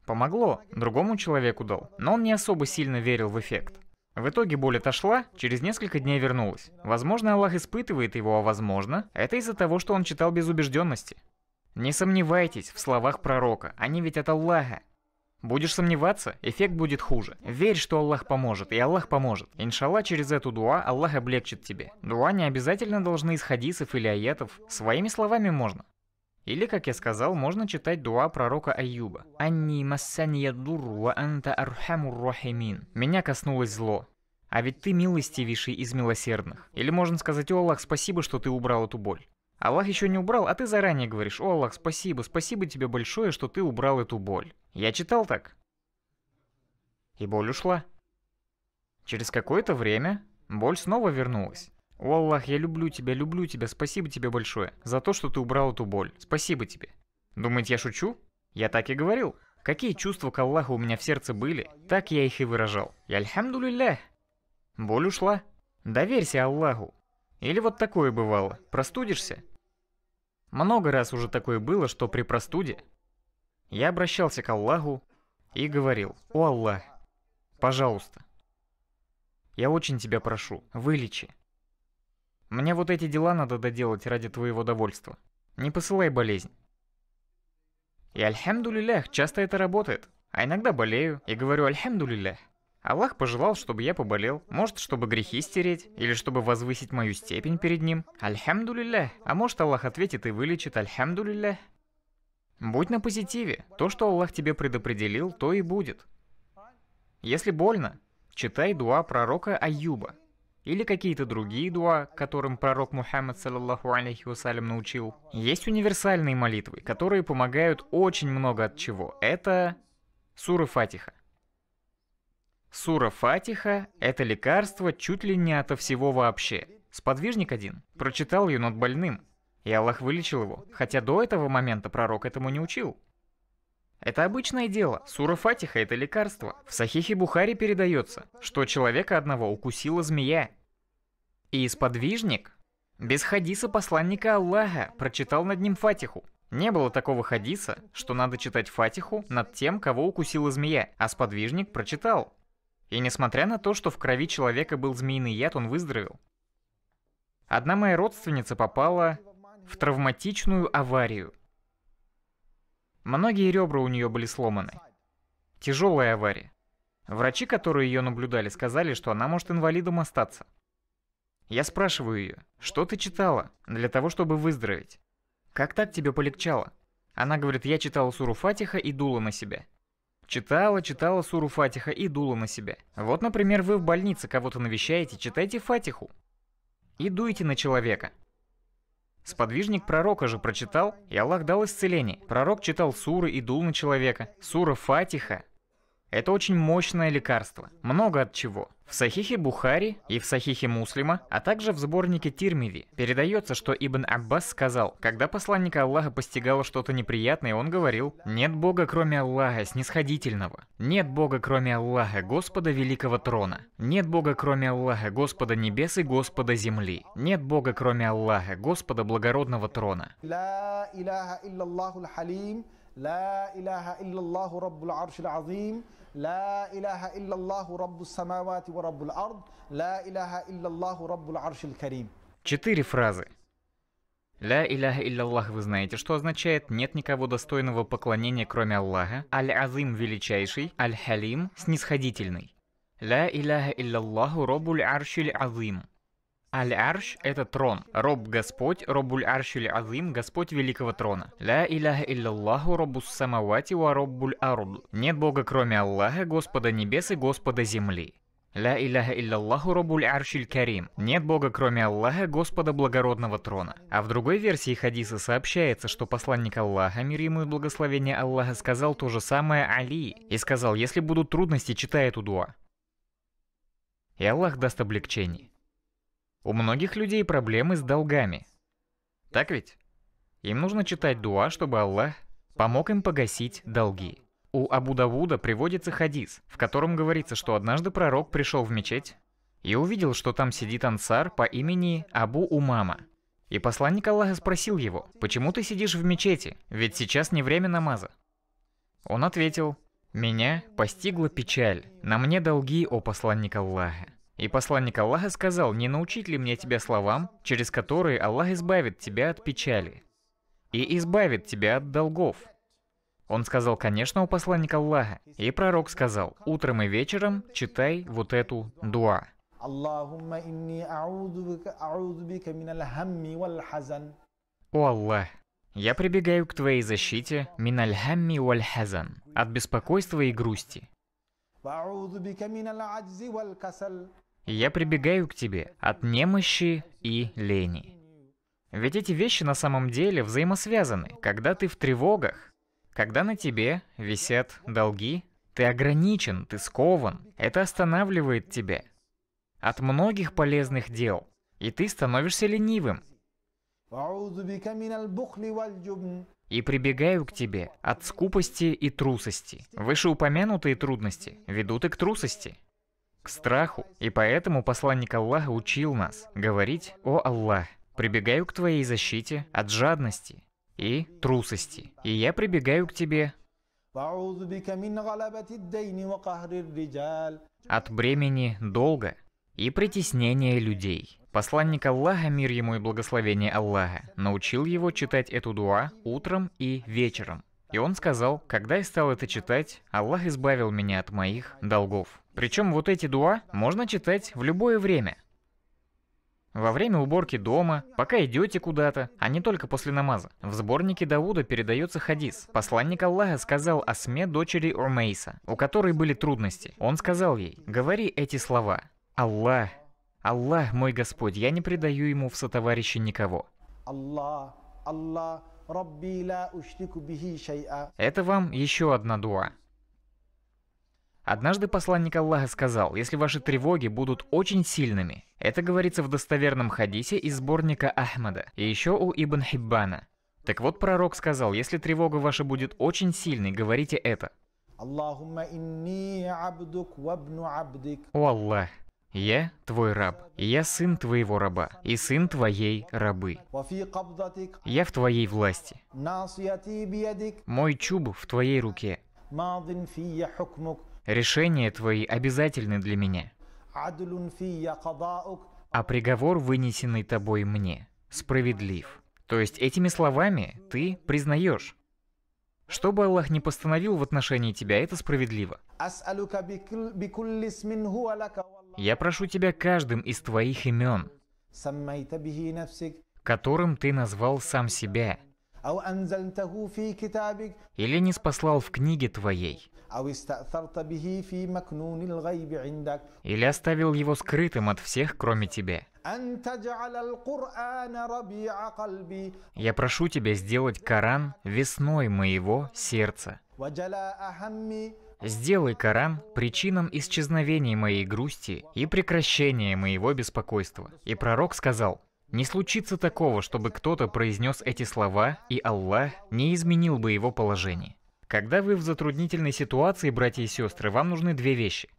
Помогло, другому человеку дал, но он не особо сильно верил в эффект. В итоге боль отошла, через несколько дней вернулась. Возможно, Аллах испытывает его, а возможно, это из-за того, что он читал без убежденности. Не сомневайтесь в словах пророка, они ведь от Аллаха. Будешь сомневаться, эффект будет хуже. Верь, что Аллах поможет, и Аллах поможет. Иншаллах, через эту дуа Аллах облегчит тебе. Дуа не обязательно должны из хадисов или аятов. Своими словами можно. Или, как я сказал, можно читать дуа пророка Аюба. «Анни массанья дурру ва анта архамур рахимин». «Меня коснулось зло, а ведь ты милостивейший из милосердных». Или можно сказать, «О Аллах, спасибо, что ты убрал эту боль». Аллах еще не убрал, а ты заранее говоришь, «О Аллах, спасибо, спасибо тебе большое, что ты убрал эту боль». Я читал так. И боль ушла. Через какое-то время боль снова вернулась. О Аллах, я люблю тебя, люблю тебя, спасибо тебе большое за то, что ты убрал эту боль. Спасибо тебе. Думаете, я шучу? Я так и говорил. Какие чувства к Аллаху у меня в сердце были, так я их и выражал. И. Боль ушла. Доверься Аллаху. Или вот такое бывало. Простудишься? Много раз уже такое было, что при простуде я обращался к Аллаху и говорил, «О Аллах, пожалуйста, я очень тебя прошу, вылечи. Мне вот эти дела надо доделать ради твоего довольства. Не посылай болезнь. И альхамдулиллях, часто это работает. А иногда болею и говорю альхамдулиллях. Аллах пожелал, чтобы я поболел. Может, чтобы грехи стереть, или чтобы возвысить мою степень перед ним. Альхамдулиллях. А может, Аллах ответит и вылечит. Альхамдулиллях. Будь на позитиве. То, что Аллах тебе предопределил, то и будет. Если больно, читай дуа пророка Аюба. Или какие-то другие дуа, которым пророк Мухаммад, саллаллаху алейхи вассалям, научил. Есть универсальные молитвы, которые помогают очень много от чего. Это сура Фатиха. Сура Фатиха – это лекарство чуть ли не ото всего вообще. Сподвижник один прочитал ее над больным, и Аллах вылечил его, хотя до этого момента пророк этому не учил. Это обычное дело. Сура Фатиха – это лекарство. В Сахихе Бухари передается, что человека одного укусила змея. И сподвижник, без хадиса посланника Аллаха, прочитал над ним Фатиху. Не было такого хадиса, что надо читать Фатиху над тем, кого укусила змея, а сподвижник прочитал. И несмотря на то, что в крови человека был змеиный яд, он выздоровел. Одна моя родственница попала в травматичную аварию – Многие ребра у нее были сломаны. Тяжелая авария. Врачи, которые ее наблюдали, сказали, что она может инвалидом остаться. Я спрашиваю ее, что ты читала для того, чтобы выздороветь? Как так тебе полегчало? Она говорит, я читала суру Фатиха и дула на себя. Читала, читала суру Фатиха и дула на себя. Вот, например, вы в больнице кого-то навещаете, читайте Фатиху. И дуйте на человека. Сподвижник пророка же прочитал, и Аллах дал исцеление. Пророк читал суры и дул на человека. Сура Фатиха – это очень мощное лекарство. Много от чего. В Сахихе Бухари и в Сахихе Муслима, а также в сборнике Тирмиви, передается, что Ибн Аббас сказал, когда посланника Аллаха постигало что-то неприятное, он говорил, «Нет Бога, кроме Аллаха, снисходительного. Нет Бога, кроме Аллаха, Господа Великого Трона. Нет Бога, кроме Аллаха, Господа Небес и Господа Земли. Нет Бога, кроме Аллаха, Господа Благородного Трона». لا إله إلا الله رب العرش العظيم لا إله إلا الله رب السماوات ورب الأرض لا إله إلا الله رب العرش الكريم Четыре фразы. Ля иляха илляллах вы знаете, что означает «нет никого достойного поклонения, кроме Аллаха», «Аль-Азим» величайший, «Аль-Халим» снисходительный. Ля иляха илляллаху робуль аршиль азим. Аль-Арш – это трон. Роб Господь, Робуль Аршиль Азим, Господь Великого Трона. Ля иляха илляллаху Робус Самавати ва Роббуль Ард. Нет Бога кроме Аллаха, Господа Небес и Господа Земли. Ля иляха илляллаху Робуль Аршиль Карим. Нет Бога кроме Аллаха, Господа Благородного Трона. А в другой версии хадиса сообщается, что посланник Аллаха, мир ему и благословение Аллаха, сказал то же самое Али. И сказал, если будут трудности, читай эту дуа. И Аллах даст облегчение. У многих людей проблемы с долгами. Так ведь? Им нужно читать дуа, чтобы Аллах помог им погасить долги. У Абу Давуда приводится хадис, в котором говорится, что однажды пророк пришел в мечеть и увидел, что там сидит ансар по имени Абу Умама. И посланник Аллаха спросил его, «Почему ты сидишь в мечети? Ведь сейчас не время намаза». Он ответил, Меня постигла печаль, на мне долги, о посланник Аллаха. И посланник Аллаха сказал, не научить ли мне тебя словам, через которые Аллах избавит тебя от печали и избавит тебя от долгов. Он сказал, конечно, у посланника Аллаха. И пророк сказал, утром и вечером читай вот эту дуа. О Аллах, я прибегаю к Твоей защите, минальхамми вальхазан, от беспокойства и грусти. Я прибегаю к тебе от немощи и лени. Ведь эти вещи на самом деле взаимосвязаны. Когда ты в тревогах, когда на тебе висят долги, ты ограничен, ты скован. Это останавливает тебя от многих полезных дел, и ты становишься ленивым. И прибегаю к тебе от скупости и трусости. Вышеупомянутые трудности ведут и к трусости к страху. И поэтому посланник Аллаха учил нас говорить «О Аллах, прибегаю к твоей защите от жадности и трусости, и я прибегаю к тебе от бремени долга и притеснения людей. Посланник Аллаха, мир ему и благословение Аллаха, научил его читать эту дуа утром и вечером. И он сказал, когда я стал это читать, Аллах избавил меня от моих долгов. Причем вот эти дуа можно читать в любое время. Во время уборки дома, пока идете куда-то, а не только после намаза. В сборнике Давуда передается хадис. Посланник Аллаха сказал о сме дочери Урмейса, у которой были трудности. Он сказал ей, говори эти слова. Аллах, Аллах мой Господь, я не предаю ему в сотоварищи никого. Аллах, Аллах, это вам еще одна дуа. Однажды посланник Аллаха сказал, если ваши тревоги будут очень сильными. Это говорится в достоверном хадисе из сборника Ахмада и еще у Ибн Хиббана. Так вот, пророк сказал, если тревога ваша будет очень сильной, говорите это. О Аллах, я твой раб, я сын твоего раба, и сын твоей рабы. Я в твоей власти. Мой чуб в твоей руке. Решения твои обязательны для меня. А приговор, вынесенный тобой мне, справедлив. То есть этими словами ты признаешь, что бы Аллах не постановил в отношении тебя, это справедливо. Я прошу тебя каждым из твоих имен, которым ты назвал сам себя, или не спаслал в книге твоей, или оставил его скрытым от всех, кроме тебя. Я прошу тебя сделать Коран весной моего сердца Сделай Коран причинам исчезновения моей грусти и прекращения моего беспокойства. И пророк сказал, не случится такого, чтобы кто-то произнес эти слова, и Аллах не изменил бы его положение. Когда вы в затруднительной ситуации, братья и сестры, вам нужны две вещи.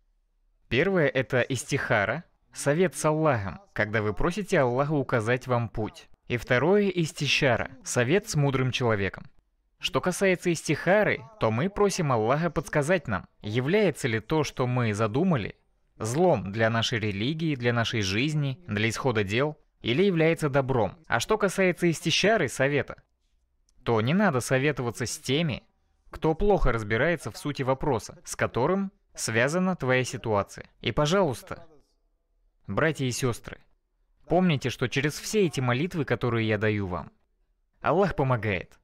Первое – это истихара, совет с Аллахом, когда вы просите Аллаха указать вам путь. И второе – истищара, совет с мудрым человеком. Что касается истихары, то мы просим Аллаха подсказать нам, является ли то, что мы задумали, злом для нашей религии, для нашей жизни, для исхода дел, или является добром. А что касается истишары, совета, то не надо советоваться с теми, кто плохо разбирается в сути вопроса, с которым связана твоя ситуация. И, пожалуйста, братья и сестры, помните, что через все эти молитвы, которые я даю вам, Аллах помогает.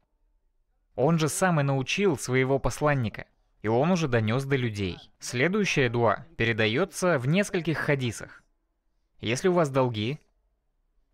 Он же сам и научил своего посланника, и он уже донес до людей. Следующая дуа передается в нескольких хадисах. Если у вас долги,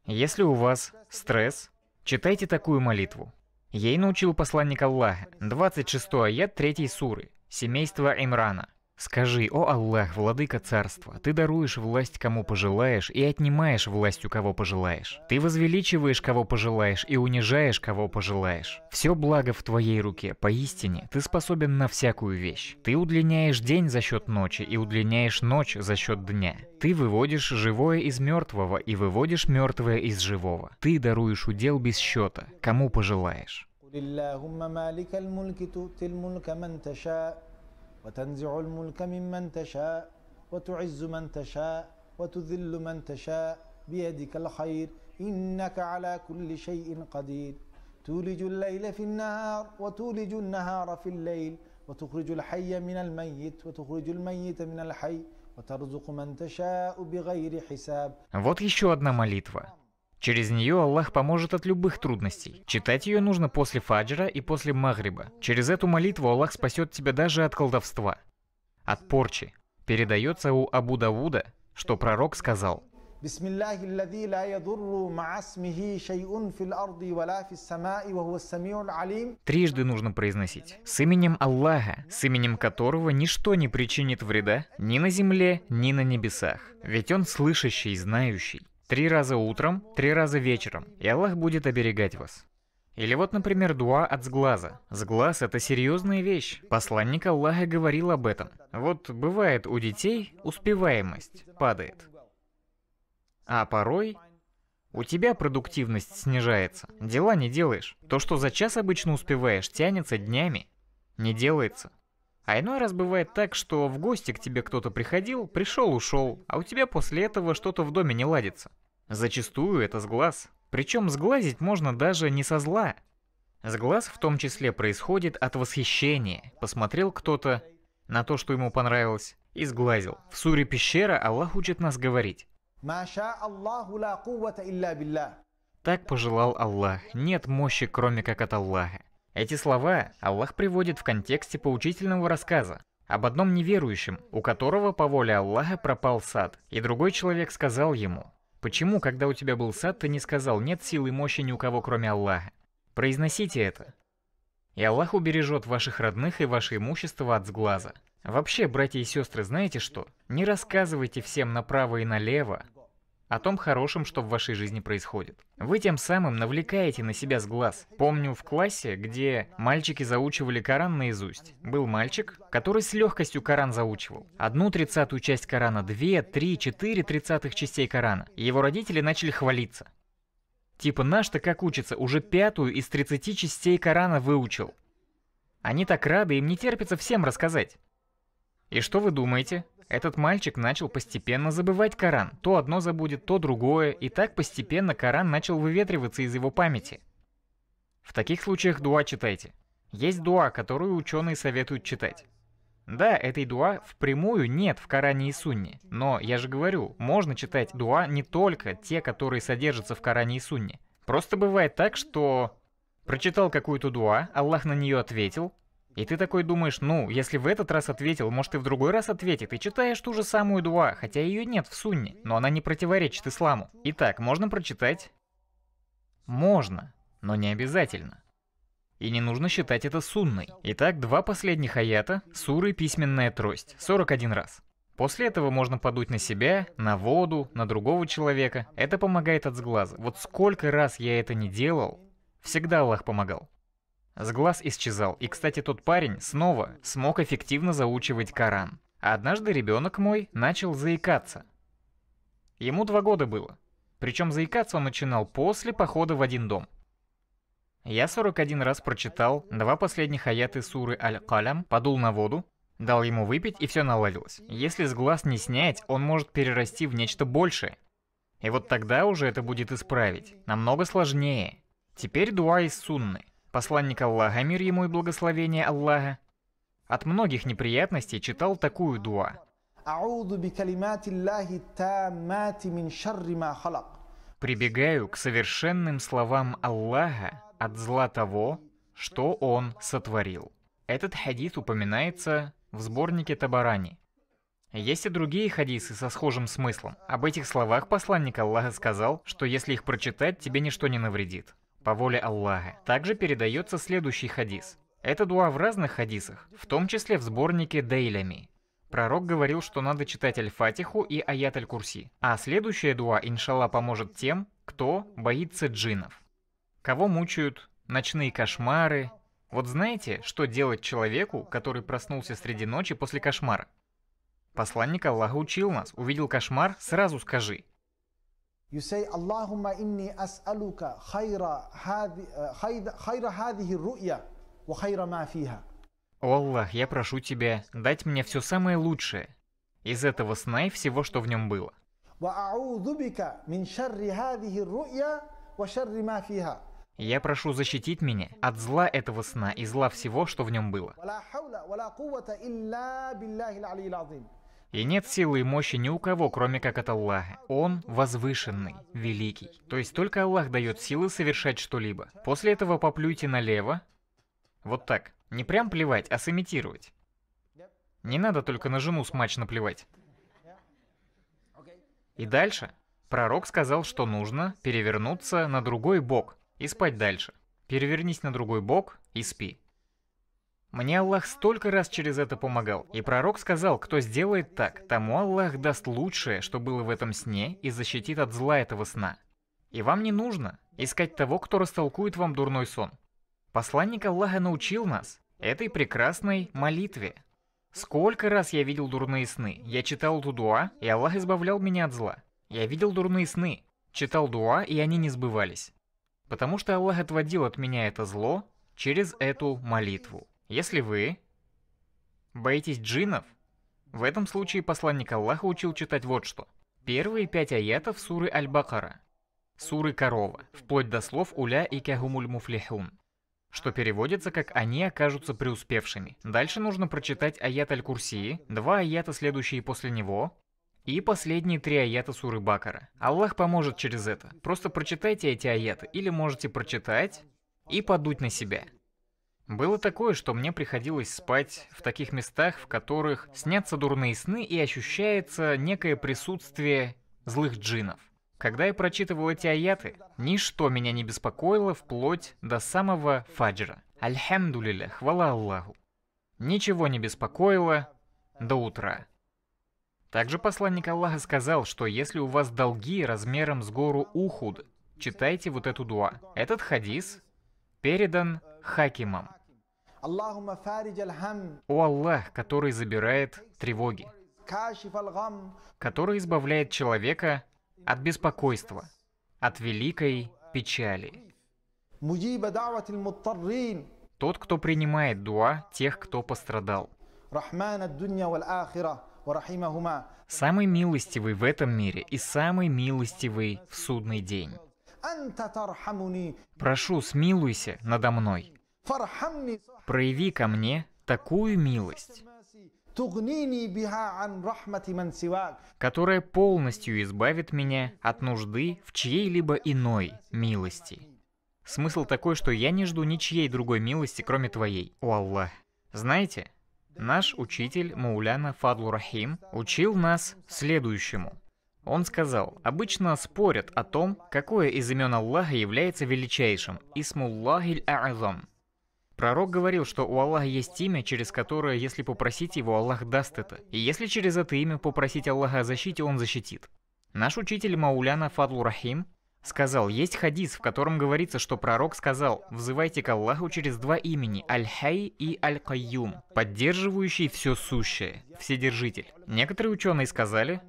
если у вас стресс, читайте такую молитву. Ей научил посланник Аллаха, 26 аят 3 суры, семейство Имрана. Скажи, о Аллах, владыка царства, ты даруешь власть кому пожелаешь и отнимаешь власть у кого пожелаешь. Ты возвеличиваешь кого пожелаешь и унижаешь кого пожелаешь. Все благо в твоей руке, поистине, ты способен на всякую вещь. Ты удлиняешь день за счет ночи и удлиняешь ночь за счет дня. Ты выводишь живое из мертвого и выводишь мертвое из живого. Ты даруешь удел без счета, кому пожелаешь. قل اللهم مالك الملك تؤتي الملك من تشاء وتنزع الملك ممن تشاء وتعز من تشاء وتذل من تشاء بيدك الخير إنك على كل شيء قدير تولج الليل في النهار وتولج النهار في الليل وتخرج الحي من الميت وتخرج الميت من الحي وترزق من تشاء بغير حساب Вот еще одна молитва. Через нее Аллах поможет от любых трудностей. Читать ее нужно после фаджра и после магриба. Через эту молитву Аллах спасет тебя даже от колдовства, от порчи. Передается у Абу Давуда, что пророк сказал. Трижды нужно произносить. С именем Аллаха, с именем которого ничто не причинит вреда ни на земле, ни на небесах. Ведь он слышащий, знающий. Три раза утром, три раза вечером, и Аллах будет оберегать вас. Или вот, например, дуа от сглаза. Сглаз — это серьезная вещь. Посланник Аллаха говорил об этом. Вот бывает у детей успеваемость падает. А порой у тебя продуктивность снижается. Дела не делаешь. То, что за час обычно успеваешь, тянется днями. Не делается. А иной раз бывает так, что в гости к тебе кто-то приходил, пришел, ушел, а у тебя после этого что-то в доме не ладится. Зачастую это сглаз. Причем сглазить можно даже не со зла. Сглаз в том числе происходит от восхищения. Посмотрел кто-то на то, что ему понравилось, и сглазил. В суре пещера Аллах учит нас говорить. Так пожелал Аллах, нет мощи, кроме как от Аллаха. Эти слова Аллах приводит в контексте поучительного рассказа об одном неверующем, у которого по воле Аллаха пропал сад, и другой человек сказал ему, «Почему, когда у тебя был сад, ты не сказал, нет силы и мощи ни у кого, кроме Аллаха? Произносите это, и Аллах убережет ваших родных и ваше имущество от сглаза. Вообще, братья и сестры, знаете что? Не рассказывайте всем направо и налево о том хорошем, что в вашей жизни происходит. Вы тем самым навлекаете на себя сглаз. Помню в классе, где мальчики заучивали Коран наизусть. Был мальчик, который с легкостью Коран заучивал. Одну тридцатую часть Корана, две, три, четыре тридцатых частей Корана. Его родители начали хвалиться. Типа наш-то как учится, уже пятую из 30 частей Корана выучил. Они так рады, им не терпится всем рассказать. И что вы думаете? Этот мальчик начал постепенно забывать Коран. То одно забудет, то другое, и так постепенно Коран начал выветриваться из его памяти. В таких случаях дуа читайте. Есть дуа, которую ученые советуют читать. Да, этой дуа впрямую нет в Коране и Сунне. Но я же говорю, можно читать дуа не только те, которые содержатся в Коране и Сунне. Просто бывает так, что прочитал какую-то дуа, Аллах на нее ответил, и ты такой думаешь, ну, если в этот раз ответил, может и в другой раз ответит, и читаешь ту же самую дуа, хотя ее нет в сунне, но она не противоречит исламу. Итак, можно прочитать? Можно, но не обязательно. И не нужно считать это сунной. Итак, два последних аята, суры «Письменная трость», 41 раз. После этого можно подуть на себя, на воду, на другого человека. Это помогает от сглаза. Вот сколько раз я это не делал, всегда Аллах помогал. С глаз исчезал. И, кстати, тот парень снова смог эффективно заучивать Коран. Однажды ребенок мой начал заикаться. Ему два года было. Причем заикаться он начинал после похода в один дом. Я 41 раз прочитал два последних аяты суры Аль-Калям, подул на воду, дал ему выпить и все наладилось. Если с глаз не снять, он может перерасти в нечто большее. И вот тогда уже это будет исправить. Намного сложнее. Теперь дуа из сунны посланник Аллаха, мир ему и благословение Аллаха, от многих неприятностей читал такую дуа. Прибегаю к совершенным словам Аллаха от зла того, что Он сотворил. Этот хадис упоминается в сборнике Табарани. Есть и другие хадисы со схожим смыслом. Об этих словах посланник Аллаха сказал, что если их прочитать, тебе ничто не навредит. По воле Аллаха. Также передается следующий хадис. Это дуа в разных хадисах, в том числе в сборнике Дейлями. Пророк говорил, что надо читать Аль-Фатиху и Аят Аль-Курси. А следующая дуа, иншалла, поможет тем, кто боится джиннов. Кого мучают ночные кошмары. Вот знаете, что делать человеку, который проснулся среди ночи после кошмара? Посланник Аллаха учил нас, увидел кошмар, сразу скажи. You say, Allahumma inni as'aluka khayra, khayra hadhihi ru'ya wa khayra ma fiha. О Аллах, я прошу Тебя дать мне все самое лучшее из этого сна и всего, что в нем было. Я прошу защитить меня от зла этого сна и зла всего, что в нем было. И нет силы и мощи ни у кого, кроме как от Аллаха. Он возвышенный, великий. То есть только Аллах дает силы совершать что-либо. После этого поплюйте налево. Вот так. Не прям плевать, а сымитировать. Не надо только на жену смачно плевать. И дальше. Пророк сказал, что нужно перевернуться на другой бок и спать дальше. Перевернись на другой бок и спи. Мне Аллах столько раз через это помогал. И пророк сказал, кто сделает так, тому Аллах даст лучшее, что было в этом сне, и защитит от зла этого сна. И вам не нужно искать того, кто растолкует вам дурной сон. Посланник Аллаха научил нас этой прекрасной молитве. Сколько раз я видел дурные сны. Я читал эту дуа, и Аллах избавлял меня от зла. Я видел дурные сны, читал дуа, и они не сбывались. Потому что Аллах отводил от меня это зло через эту молитву. Если вы боитесь джиннов, в этом случае посланник Аллаха учил читать вот что. Первые пять аятов суры Аль-Бакара, суры Корова, вплоть до слов «Уля и кягумуль муфлихун», что переводится как «они окажутся преуспевшими». Дальше нужно прочитать аят Аль-Курсии, два аята, следующие после него, и последние три аята суры Бакара. Аллах поможет через это. Просто прочитайте эти аяты, или можете прочитать и подуть на себя. Было такое, что мне приходилось спать в таких местах, в которых снятся дурные сны и ощущается некое присутствие злых джинов. Когда я прочитывал эти аяты, ничто меня не беспокоило вплоть до самого фаджра. Альхамдулилля, хвала Аллаху. Ничего не беспокоило до утра. Также посланник Аллаха сказал, что если у вас долги размером с гору Ухуд, читайте вот эту дуа. Этот хадис передан хакимом. О Аллах, который забирает тревоги, который избавляет человека от беспокойства, от великой печали. Тот, кто принимает дуа тех, кто пострадал. Самый милостивый в этом мире и самый милостивый в судный день. Прошу, смилуйся надо мной прояви ко мне такую милость, которая полностью избавит меня от нужды в чьей-либо иной милости. Смысл такой, что я не жду ничьей другой милости, кроме твоей, о Аллах. Знаете, наш учитель Мауляна Фадлу Рахим учил нас следующему. Он сказал, обычно спорят о том, какое из имен Аллаха является величайшим, Исмуллахиль А'азам, Пророк говорил, что у Аллаха есть имя, через которое, если попросить его, Аллах даст это. И если через это имя попросить Аллаха о защите, он защитит. Наш учитель Мауляна Фадлу Рахим сказал, есть хадис, в котором говорится, что пророк сказал, взывайте к Аллаху через два имени, Аль-Хай и Аль-Кайюм, поддерживающий все сущее, Вседержитель. Некоторые ученые сказали,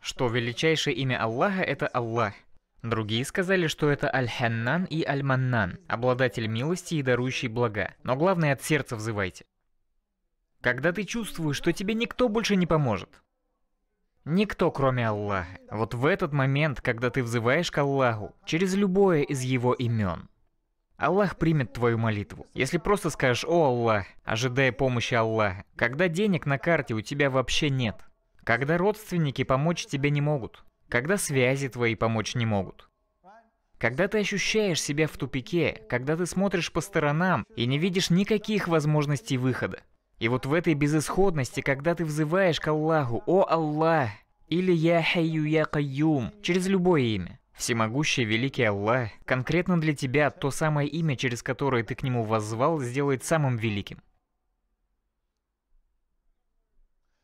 что величайшее имя Аллаха это Аллах. Другие сказали, что это Аль-Ханнан и Аль-Маннан, обладатель милости и дарующий блага. Но главное от сердца взывайте. Когда ты чувствуешь, что тебе никто больше не поможет. Никто, кроме Аллаха. Вот в этот момент, когда ты взываешь к Аллаху, через любое из его имен, Аллах примет твою молитву. Если просто скажешь «О Аллах», ожидая помощи Аллаха, когда денег на карте у тебя вообще нет, когда родственники помочь тебе не могут, когда связи твои помочь не могут, когда ты ощущаешь себя в тупике, когда ты смотришь по сторонам и не видишь никаких возможностей выхода. И вот в этой безысходности, когда ты взываешь к Аллаху «О Аллах» или «Я Хайю Я Кайюм» через любое имя, Всемогущий Великий Аллах, конкретно для тебя то самое имя, через которое ты к нему воззвал, сделает самым великим.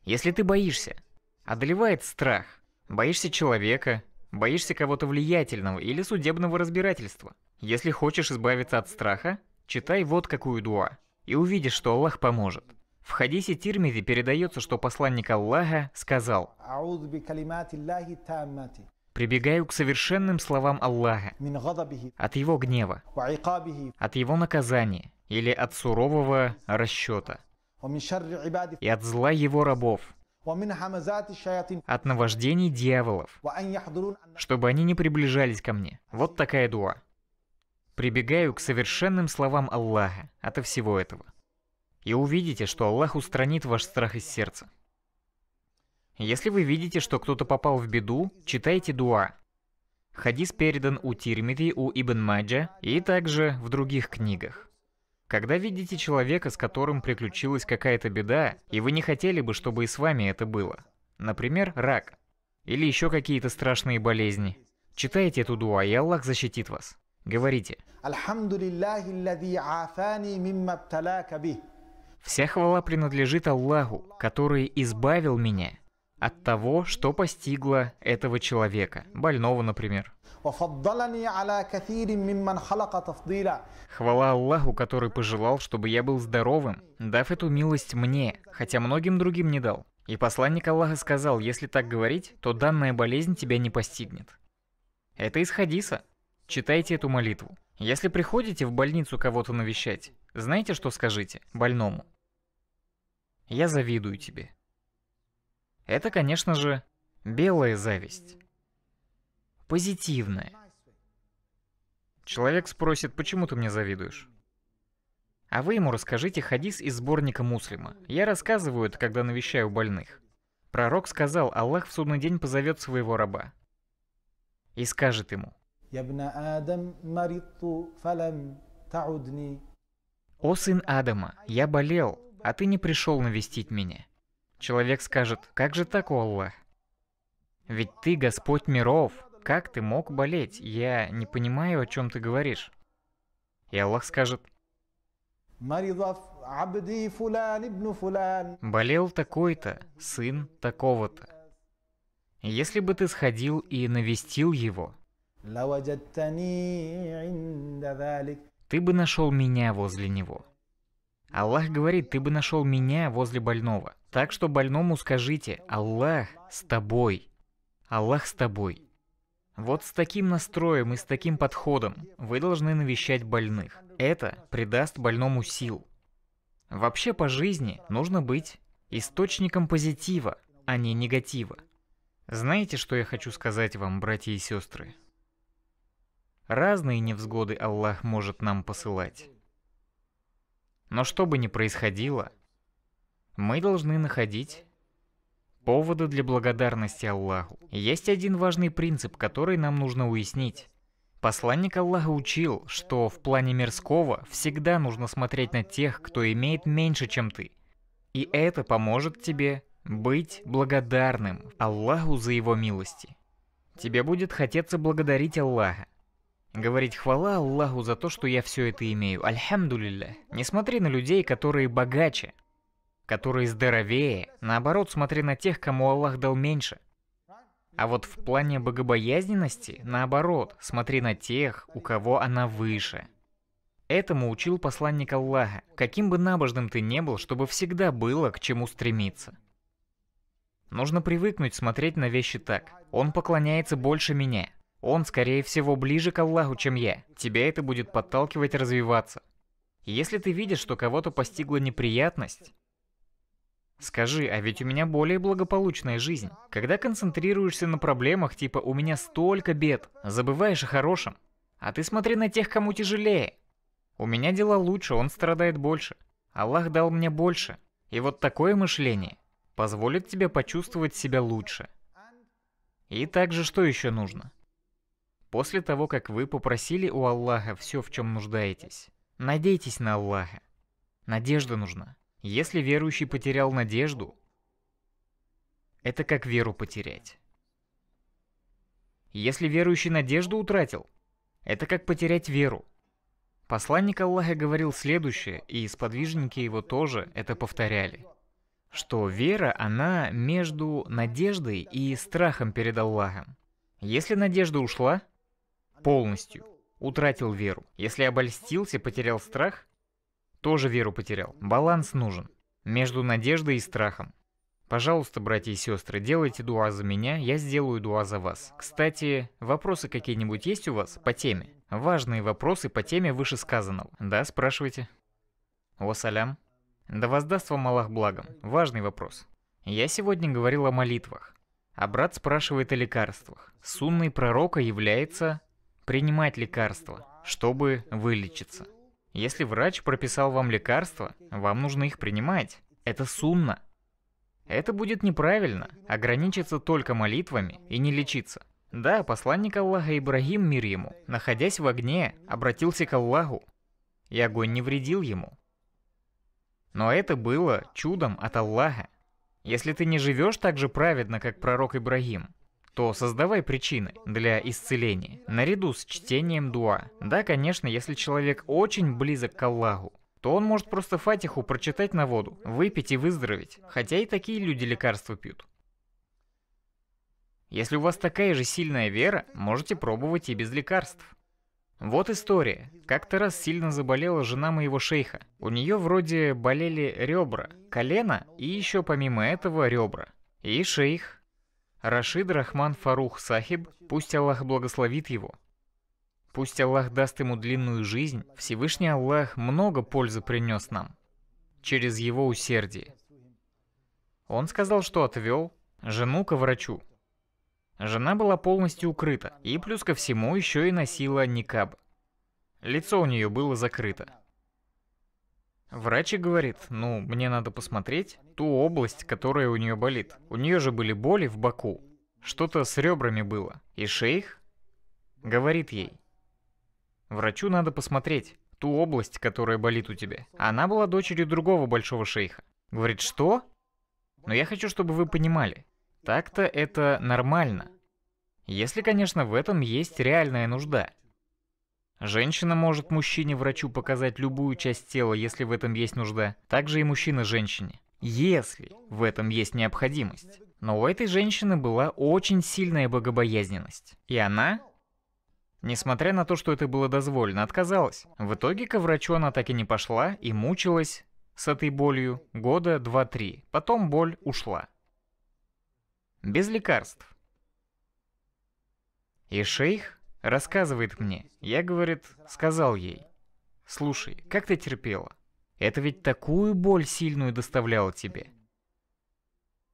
Если ты боишься, одолевает страх, Боишься человека, боишься кого-то влиятельного или судебного разбирательства. Если хочешь избавиться от страха, читай вот какую дуа, и увидишь, что Аллах поможет. В хадисе Тирмиди передается, что посланник Аллаха сказал «Прибегаю к совершенным словам Аллаха от его гнева, от его наказания или от сурового расчета и от зла его рабов, от наваждений дьяволов, чтобы они не приближались ко мне. Вот такая дуа. Прибегаю к совершенным словам Аллаха ото всего этого. И увидите, что Аллах устранит ваш страх из сердца. Если вы видите, что кто-то попал в беду, читайте дуа. Хадис передан у Тирмиди, у Ибн Маджа и также в других книгах. Когда видите человека, с которым приключилась какая-то беда, и вы не хотели бы, чтобы и с вами это было. Например, рак. Или еще какие-то страшные болезни. Читайте эту дуа, и Аллах защитит вас. Говорите. Вся хвала принадлежит Аллаху, который избавил меня от того, что постигло этого человека, больного, например. Хвала Аллаху, который пожелал, чтобы я был здоровым, дав эту милость мне, хотя многим другим не дал. И посланник Аллаха сказал, если так говорить, то данная болезнь тебя не постигнет. Это из хадиса. Читайте эту молитву. Если приходите в больницу кого-то навещать, знаете, что скажите больному? Я завидую тебе. Это, конечно же, белая зависть. Позитивная. Человек спросит, почему ты мне завидуешь? А вы ему расскажите хадис из сборника Муслима. Я рассказываю это, когда навещаю больных. Пророк сказал, Аллах в судный день позовет своего раба. И скажет ему. О сын Адама, я болел, а ты не пришел навестить меня. Человек скажет, как же так, Аллах? Ведь ты Господь миров. Как ты мог болеть? Я не понимаю, о чем ты говоришь. И Аллах скажет, болел такой-то, сын такого-то. Если бы ты сходил и навестил его, ты бы нашел меня возле него. Аллах говорит, ты бы нашел меня возле больного. Так что больному скажите, Аллах с тобой. Аллах с тобой. Вот с таким настроем и с таким подходом вы должны навещать больных. Это придаст больному сил. Вообще по жизни нужно быть источником позитива, а не негатива. Знаете, что я хочу сказать вам, братья и сестры? Разные невзгоды Аллах может нам посылать. Но что бы ни происходило, мы должны находить поводы для благодарности Аллаху. Есть один важный принцип, который нам нужно уяснить. Посланник Аллаха учил, что в плане мирского всегда нужно смотреть на тех, кто имеет меньше, чем ты. И это поможет тебе быть благодарным Аллаху за его милости. Тебе будет хотеться благодарить Аллаха. Говорить хвала Аллаху за то, что я все это имею. Альхамдулилля. Не смотри на людей, которые богаче, которые здоровее. Наоборот, смотри на тех, кому Аллах дал меньше. А вот в плане богобоязненности, наоборот, смотри на тех, у кого она выше. Этому учил посланник Аллаха. Каким бы набожным ты не был, чтобы всегда было к чему стремиться. Нужно привыкнуть смотреть на вещи так. Он поклоняется больше меня. Он, скорее всего, ближе к Аллаху, чем я. Тебя это будет подталкивать развиваться. Если ты видишь, что кого-то постигла неприятность, скажи, а ведь у меня более благополучная жизнь. Когда концентрируешься на проблемах, типа «у меня столько бед», забываешь о хорошем. А ты смотри на тех, кому тяжелее. У меня дела лучше, он страдает больше. Аллах дал мне больше. И вот такое мышление позволит тебе почувствовать себя лучше. И также что еще нужно? После того, как вы попросили у Аллаха все, в чем нуждаетесь, надейтесь на Аллаха. Надежда нужна. Если верующий потерял надежду, это как веру потерять. Если верующий надежду утратил, это как потерять веру. Посланник Аллаха говорил следующее, и сподвижники его тоже это повторяли. Что вера, она между надеждой и страхом перед Аллахом. Если надежда ушла, полностью, утратил веру. Если обольстился, потерял страх, тоже веру потерял. Баланс нужен между надеждой и страхом. Пожалуйста, братья и сестры, делайте дуа за меня, я сделаю дуа за вас. Кстати, вопросы какие-нибудь есть у вас по теме? Важные вопросы по теме вышесказанного. Да, спрашивайте. Вассалям. Да воздаст вам Аллах благом. Важный вопрос. Я сегодня говорил о молитвах. А брат спрашивает о лекарствах. Сунной пророка является принимать лекарства, чтобы вылечиться. Если врач прописал вам лекарства, вам нужно их принимать. Это сунна. Это будет неправильно, ограничиться только молитвами и не лечиться. Да, посланник Аллаха Ибрагим, мир ему, находясь в огне, обратился к Аллаху, и огонь не вредил ему. Но это было чудом от Аллаха. Если ты не живешь так же праведно, как пророк Ибрагим, то создавай причины для исцеления, наряду с чтением дуа. Да, конечно, если человек очень близок к Аллаху, то он может просто фатиху прочитать на воду, выпить и выздороветь, хотя и такие люди лекарства пьют. Если у вас такая же сильная вера, можете пробовать и без лекарств. Вот история. Как-то раз сильно заболела жена моего шейха. У нее вроде болели ребра, колено и еще помимо этого ребра. И шейх, Рашид Рахман Фарух Сахиб, пусть Аллах благословит его. Пусть Аллах даст ему длинную жизнь, Всевышний Аллах много пользы принес нам. Через его усердие. Он сказал, что отвел жену к врачу, Жена была полностью укрыта, и плюс ко всему еще и носила никаб. Лицо у нее было закрыто. Врач говорит, ну, мне надо посмотреть ту область, которая у нее болит. У нее же были боли в боку. Что-то с ребрами было. И шейх говорит ей, врачу надо посмотреть ту область, которая болит у тебя. Она была дочерью другого большого шейха. Говорит, что? Но я хочу, чтобы вы понимали, так-то это нормально. Если, конечно, в этом есть реальная нужда. Женщина может мужчине-врачу показать любую часть тела, если в этом есть нужда. Также и мужчина женщине. Если в этом есть необходимость. Но у этой женщины была очень сильная богобоязненность. И она, несмотря на то, что это было дозволено, отказалась. В итоге к врачу она так и не пошла и мучилась с этой болью года 2-3. Потом боль ушла. Без лекарств. И шейх рассказывает мне. Я, говорит, сказал ей. Слушай, как ты терпела? Это ведь такую боль сильную доставляло тебе.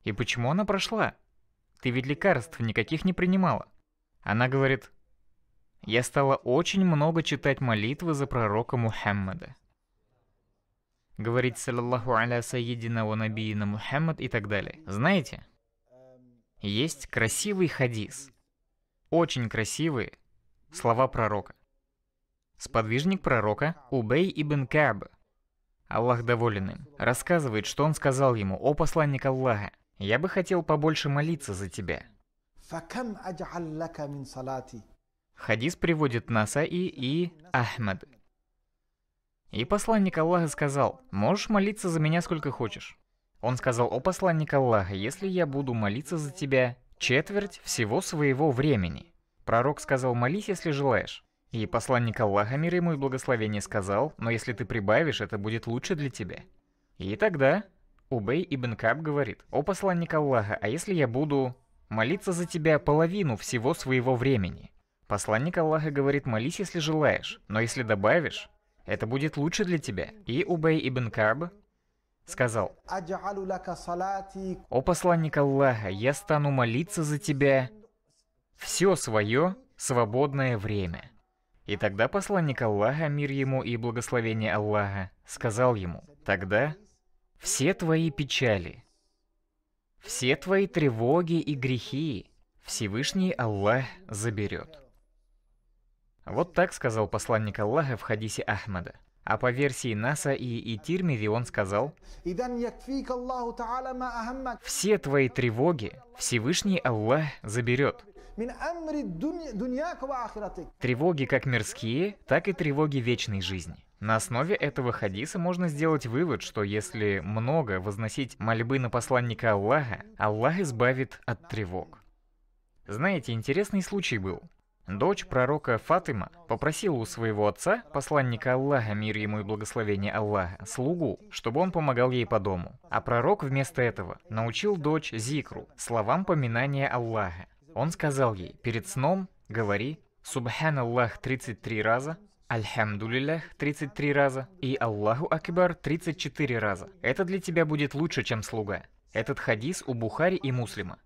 И почему она прошла? Ты ведь лекарств никаких не принимала. Она говорит, я стала очень много читать молитвы за пророка Мухаммада. Говорит, саллаллаху аля сайидина ва набиина Мухаммад и так далее. Знаете, есть красивый хадис. Очень красивые слова пророка. Сподвижник пророка Убей ибн Кааб, Аллах доволен им, рассказывает, что он сказал ему, «О посланник Аллаха, я бы хотел побольше молиться за тебя». Хадис приводит Насаи и Ахмад. И посланник Аллаха сказал, «Можешь молиться за меня сколько хочешь». Он сказал, «О посланник Аллаха, если я буду молиться за тебя четверть всего своего времени». Пророк сказал, «Молись, если желаешь». И посланник Аллаха, мир ему и благословение, сказал, «Но если ты прибавишь, это будет лучше для тебя». И тогда Убей ибн Каб говорит, «О посланник Аллаха, а если я буду молиться за тебя половину всего своего времени?» Посланник Аллаха говорит, молись, если желаешь, но если добавишь, это будет лучше для тебя. И Убей ибн Каб сказал, «О посланник Аллаха, я стану молиться за тебя все свое свободное время». И тогда посланник Аллаха, мир ему и благословение Аллаха, сказал ему, «Тогда все твои печали, все твои тревоги и грехи Всевышний Аллах заберет». Вот так сказал посланник Аллаха в хадисе Ахмада. А по версии НАСА и, и Тирмиви он сказал, «Все твои тревоги Всевышний Аллах заберет». Тревоги как мирские, так и тревоги вечной жизни. На основе этого хадиса можно сделать вывод, что если много возносить мольбы на посланника Аллаха, Аллах избавит от тревог. Знаете, интересный случай был. Дочь пророка Фатима попросила у своего отца, посланника Аллаха, мир ему и благословение Аллаха, слугу, чтобы он помогал ей по дому. А пророк вместо этого научил дочь Зикру, словам поминания Аллаха. Он сказал ей, перед сном говори «Субхан Аллах» 33 раза, Альхамдулилях 33 раза и Аллаху Акбар 34 раза. Это для тебя будет лучше, чем слуга. Этот хадис у Бухари и Муслима.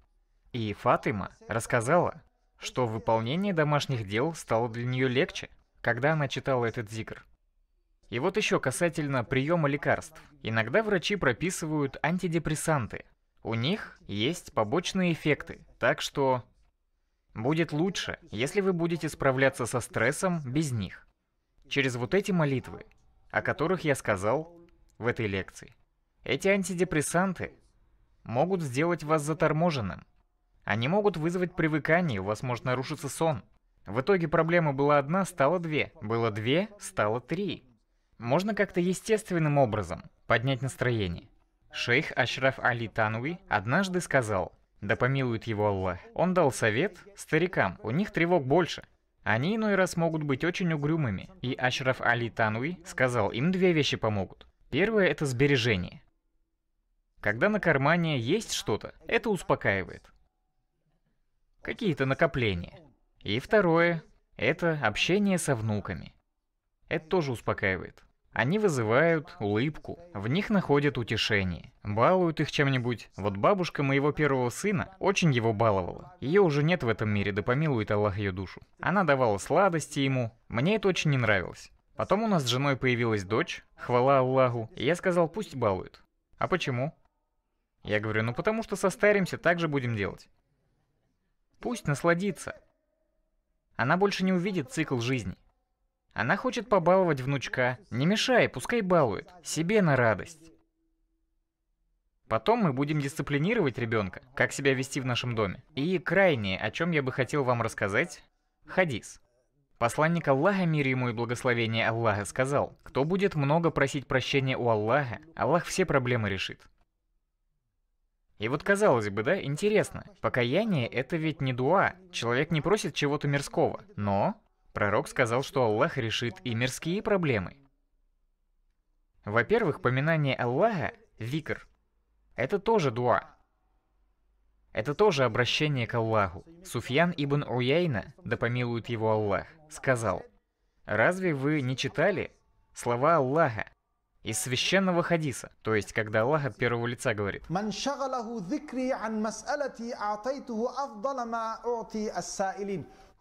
И Фатима рассказала, что выполнение домашних дел стало для нее легче, когда она читала этот зикр. И вот еще касательно приема лекарств. Иногда врачи прописывают антидепрессанты. У них есть побочные эффекты, так что будет лучше, если вы будете справляться со стрессом без них. Через вот эти молитвы, о которых я сказал в этой лекции. Эти антидепрессанты могут сделать вас заторможенным, они могут вызвать привыкание, у вас может нарушиться сон. В итоге проблема была одна, стала две. Было две, стало три. Можно как-то естественным образом поднять настроение. Шейх Ашраф Али Тануи однажды сказал, да помилует его Аллах, он дал совет старикам, у них тревог больше. Они иной раз могут быть очень угрюмыми. И Ашраф Али Тануи сказал, им две вещи помогут. Первое – это сбережение. Когда на кармане есть что-то, это успокаивает какие-то накопления. И второе – это общение со внуками. Это тоже успокаивает. Они вызывают улыбку, в них находят утешение, балуют их чем-нибудь. Вот бабушка моего первого сына очень его баловала. Ее уже нет в этом мире, да помилует Аллах ее душу. Она давала сладости ему, мне это очень не нравилось. Потом у нас с женой появилась дочь, хвала Аллаху, и я сказал, пусть балует. А почему? Я говорю, ну потому что состаримся, так же будем делать. Пусть насладится. Она больше не увидит цикл жизни. Она хочет побаловать внучка. Не мешай, пускай балует. Себе на радость. Потом мы будем дисциплинировать ребенка, как себя вести в нашем доме. И крайнее, о чем я бы хотел вам рассказать, хадис. Посланник Аллаха, мир ему и благословение Аллаха, сказал, кто будет много просить прощения у Аллаха, Аллах все проблемы решит. И вот казалось бы, да, интересно, покаяние это ведь не дуа, человек не просит чего-то мирского, но пророк сказал, что Аллах решит и мирские проблемы. Во-первых, поминание Аллаха, викр, это тоже дуа. Это тоже обращение к Аллаху. Суфьян ибн Уяйна, да помилует его Аллах, сказал, «Разве вы не читали слова Аллаха, из священного хадиса, то есть когда Аллах от первого лица говорит.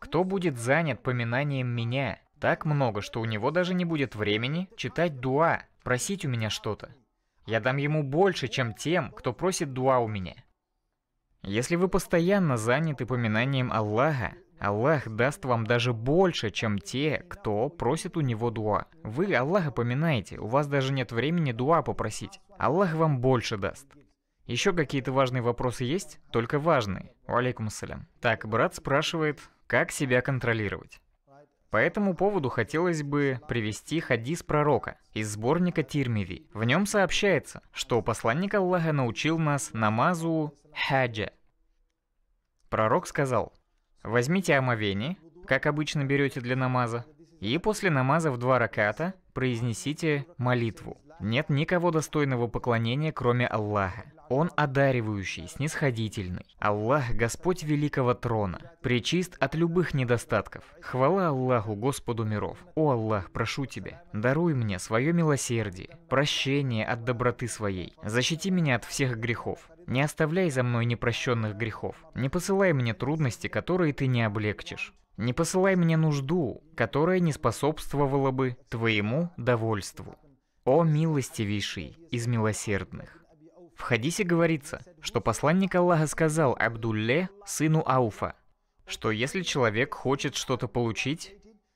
Кто будет занят поминанием меня так много, что у него даже не будет времени читать дуа, просить у меня что-то. Я дам ему больше, чем тем, кто просит дуа у меня. Если вы постоянно заняты поминанием Аллаха, Аллах даст вам даже больше, чем те, кто просит у него дуа. Вы Аллаха поминаете, у вас даже нет времени дуа попросить. Аллах вам больше даст. Еще какие-то важные вопросы есть? Только важные. Алейкум ассалям. Так, брат спрашивает, как себя контролировать. По этому поводу хотелось бы привести хадис пророка из сборника Тирмиви. В нем сообщается, что посланник Аллаха научил нас намазу хаджа. Пророк сказал, Возьмите омовение, как обычно берете для намаза, и после намаза в два раката произнесите молитву. Нет никого достойного поклонения, кроме Аллаха. Он одаривающий, снисходительный. Аллах – Господь великого трона, пречист от любых недостатков. Хвала Аллаху, Господу миров. О Аллах, прошу Тебя, даруй мне свое милосердие, прощение от доброты своей. Защити меня от всех грехов. Не оставляй за мной непрощенных грехов. Не посылай мне трудности, которые ты не облегчишь. Не посылай мне нужду, которая не способствовала бы твоему довольству. О милостивейший из милосердных. В хадисе говорится, что посланник Аллаха сказал Абдулле, сыну Ауфа, что если человек хочет что-то получить,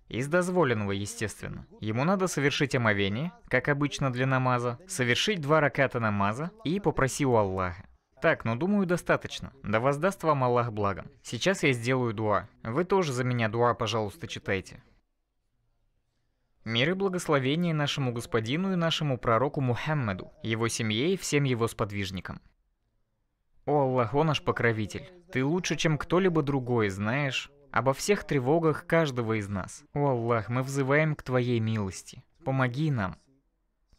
из дозволенного, естественно, ему надо совершить омовение, как обычно для намаза, совершить два раката намаза и попроси у Аллаха. Так, ну думаю достаточно. Да воздаст вам Аллах благом. Сейчас я сделаю дуа. Вы тоже за меня дуа, пожалуйста, читайте. Мир и благословение нашему Господину и нашему пророку Мухаммаду, его семье и всем его сподвижникам. О Аллах, о наш покровитель, ты лучше, чем кто-либо другой, знаешь обо всех тревогах каждого из нас. О Аллах, мы взываем к Твоей милости. Помоги нам.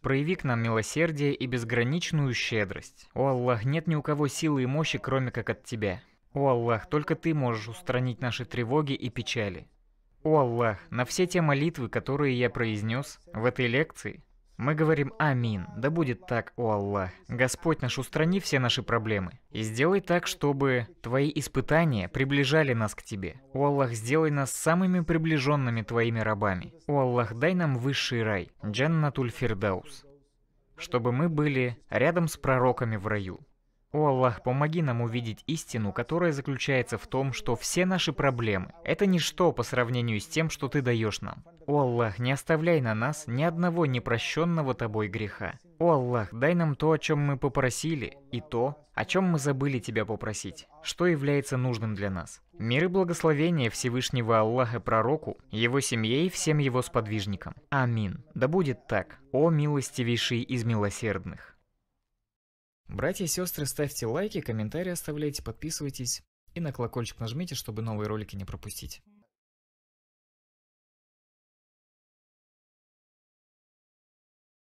Прояви к нам милосердие и безграничную щедрость. О Аллах, нет ни у кого силы и мощи, кроме как от Тебя. О Аллах, только Ты можешь устранить наши тревоги и печали. О Аллах, на все те молитвы, которые я произнес в этой лекции, мы говорим «Амин». Да будет так, о Аллах. Господь наш, устрани все наши проблемы. И сделай так, чтобы Твои испытания приближали нас к Тебе. О Аллах, сделай нас самыми приближенными Твоими рабами. О Аллах, дай нам высший рай, Джаннатуль Фирдаус. Чтобы мы были рядом с пророками в раю. О Аллах, помоги нам увидеть истину, которая заключается в том, что все наши проблемы – это ничто по сравнению с тем, что Ты даешь нам. О Аллах, не оставляй на нас ни одного непрощенного Тобой греха. О Аллах, дай нам то, о чем мы попросили, и то, о чем мы забыли Тебя попросить, что является нужным для нас. Мир и благословение Всевышнего Аллаха пророку, его семье и всем его сподвижникам. Амин. Да будет так, о милостивейший из милосердных. Братья и сестры, ставьте лайки, комментарии оставляйте, подписывайтесь и на колокольчик нажмите, чтобы новые ролики не пропустить.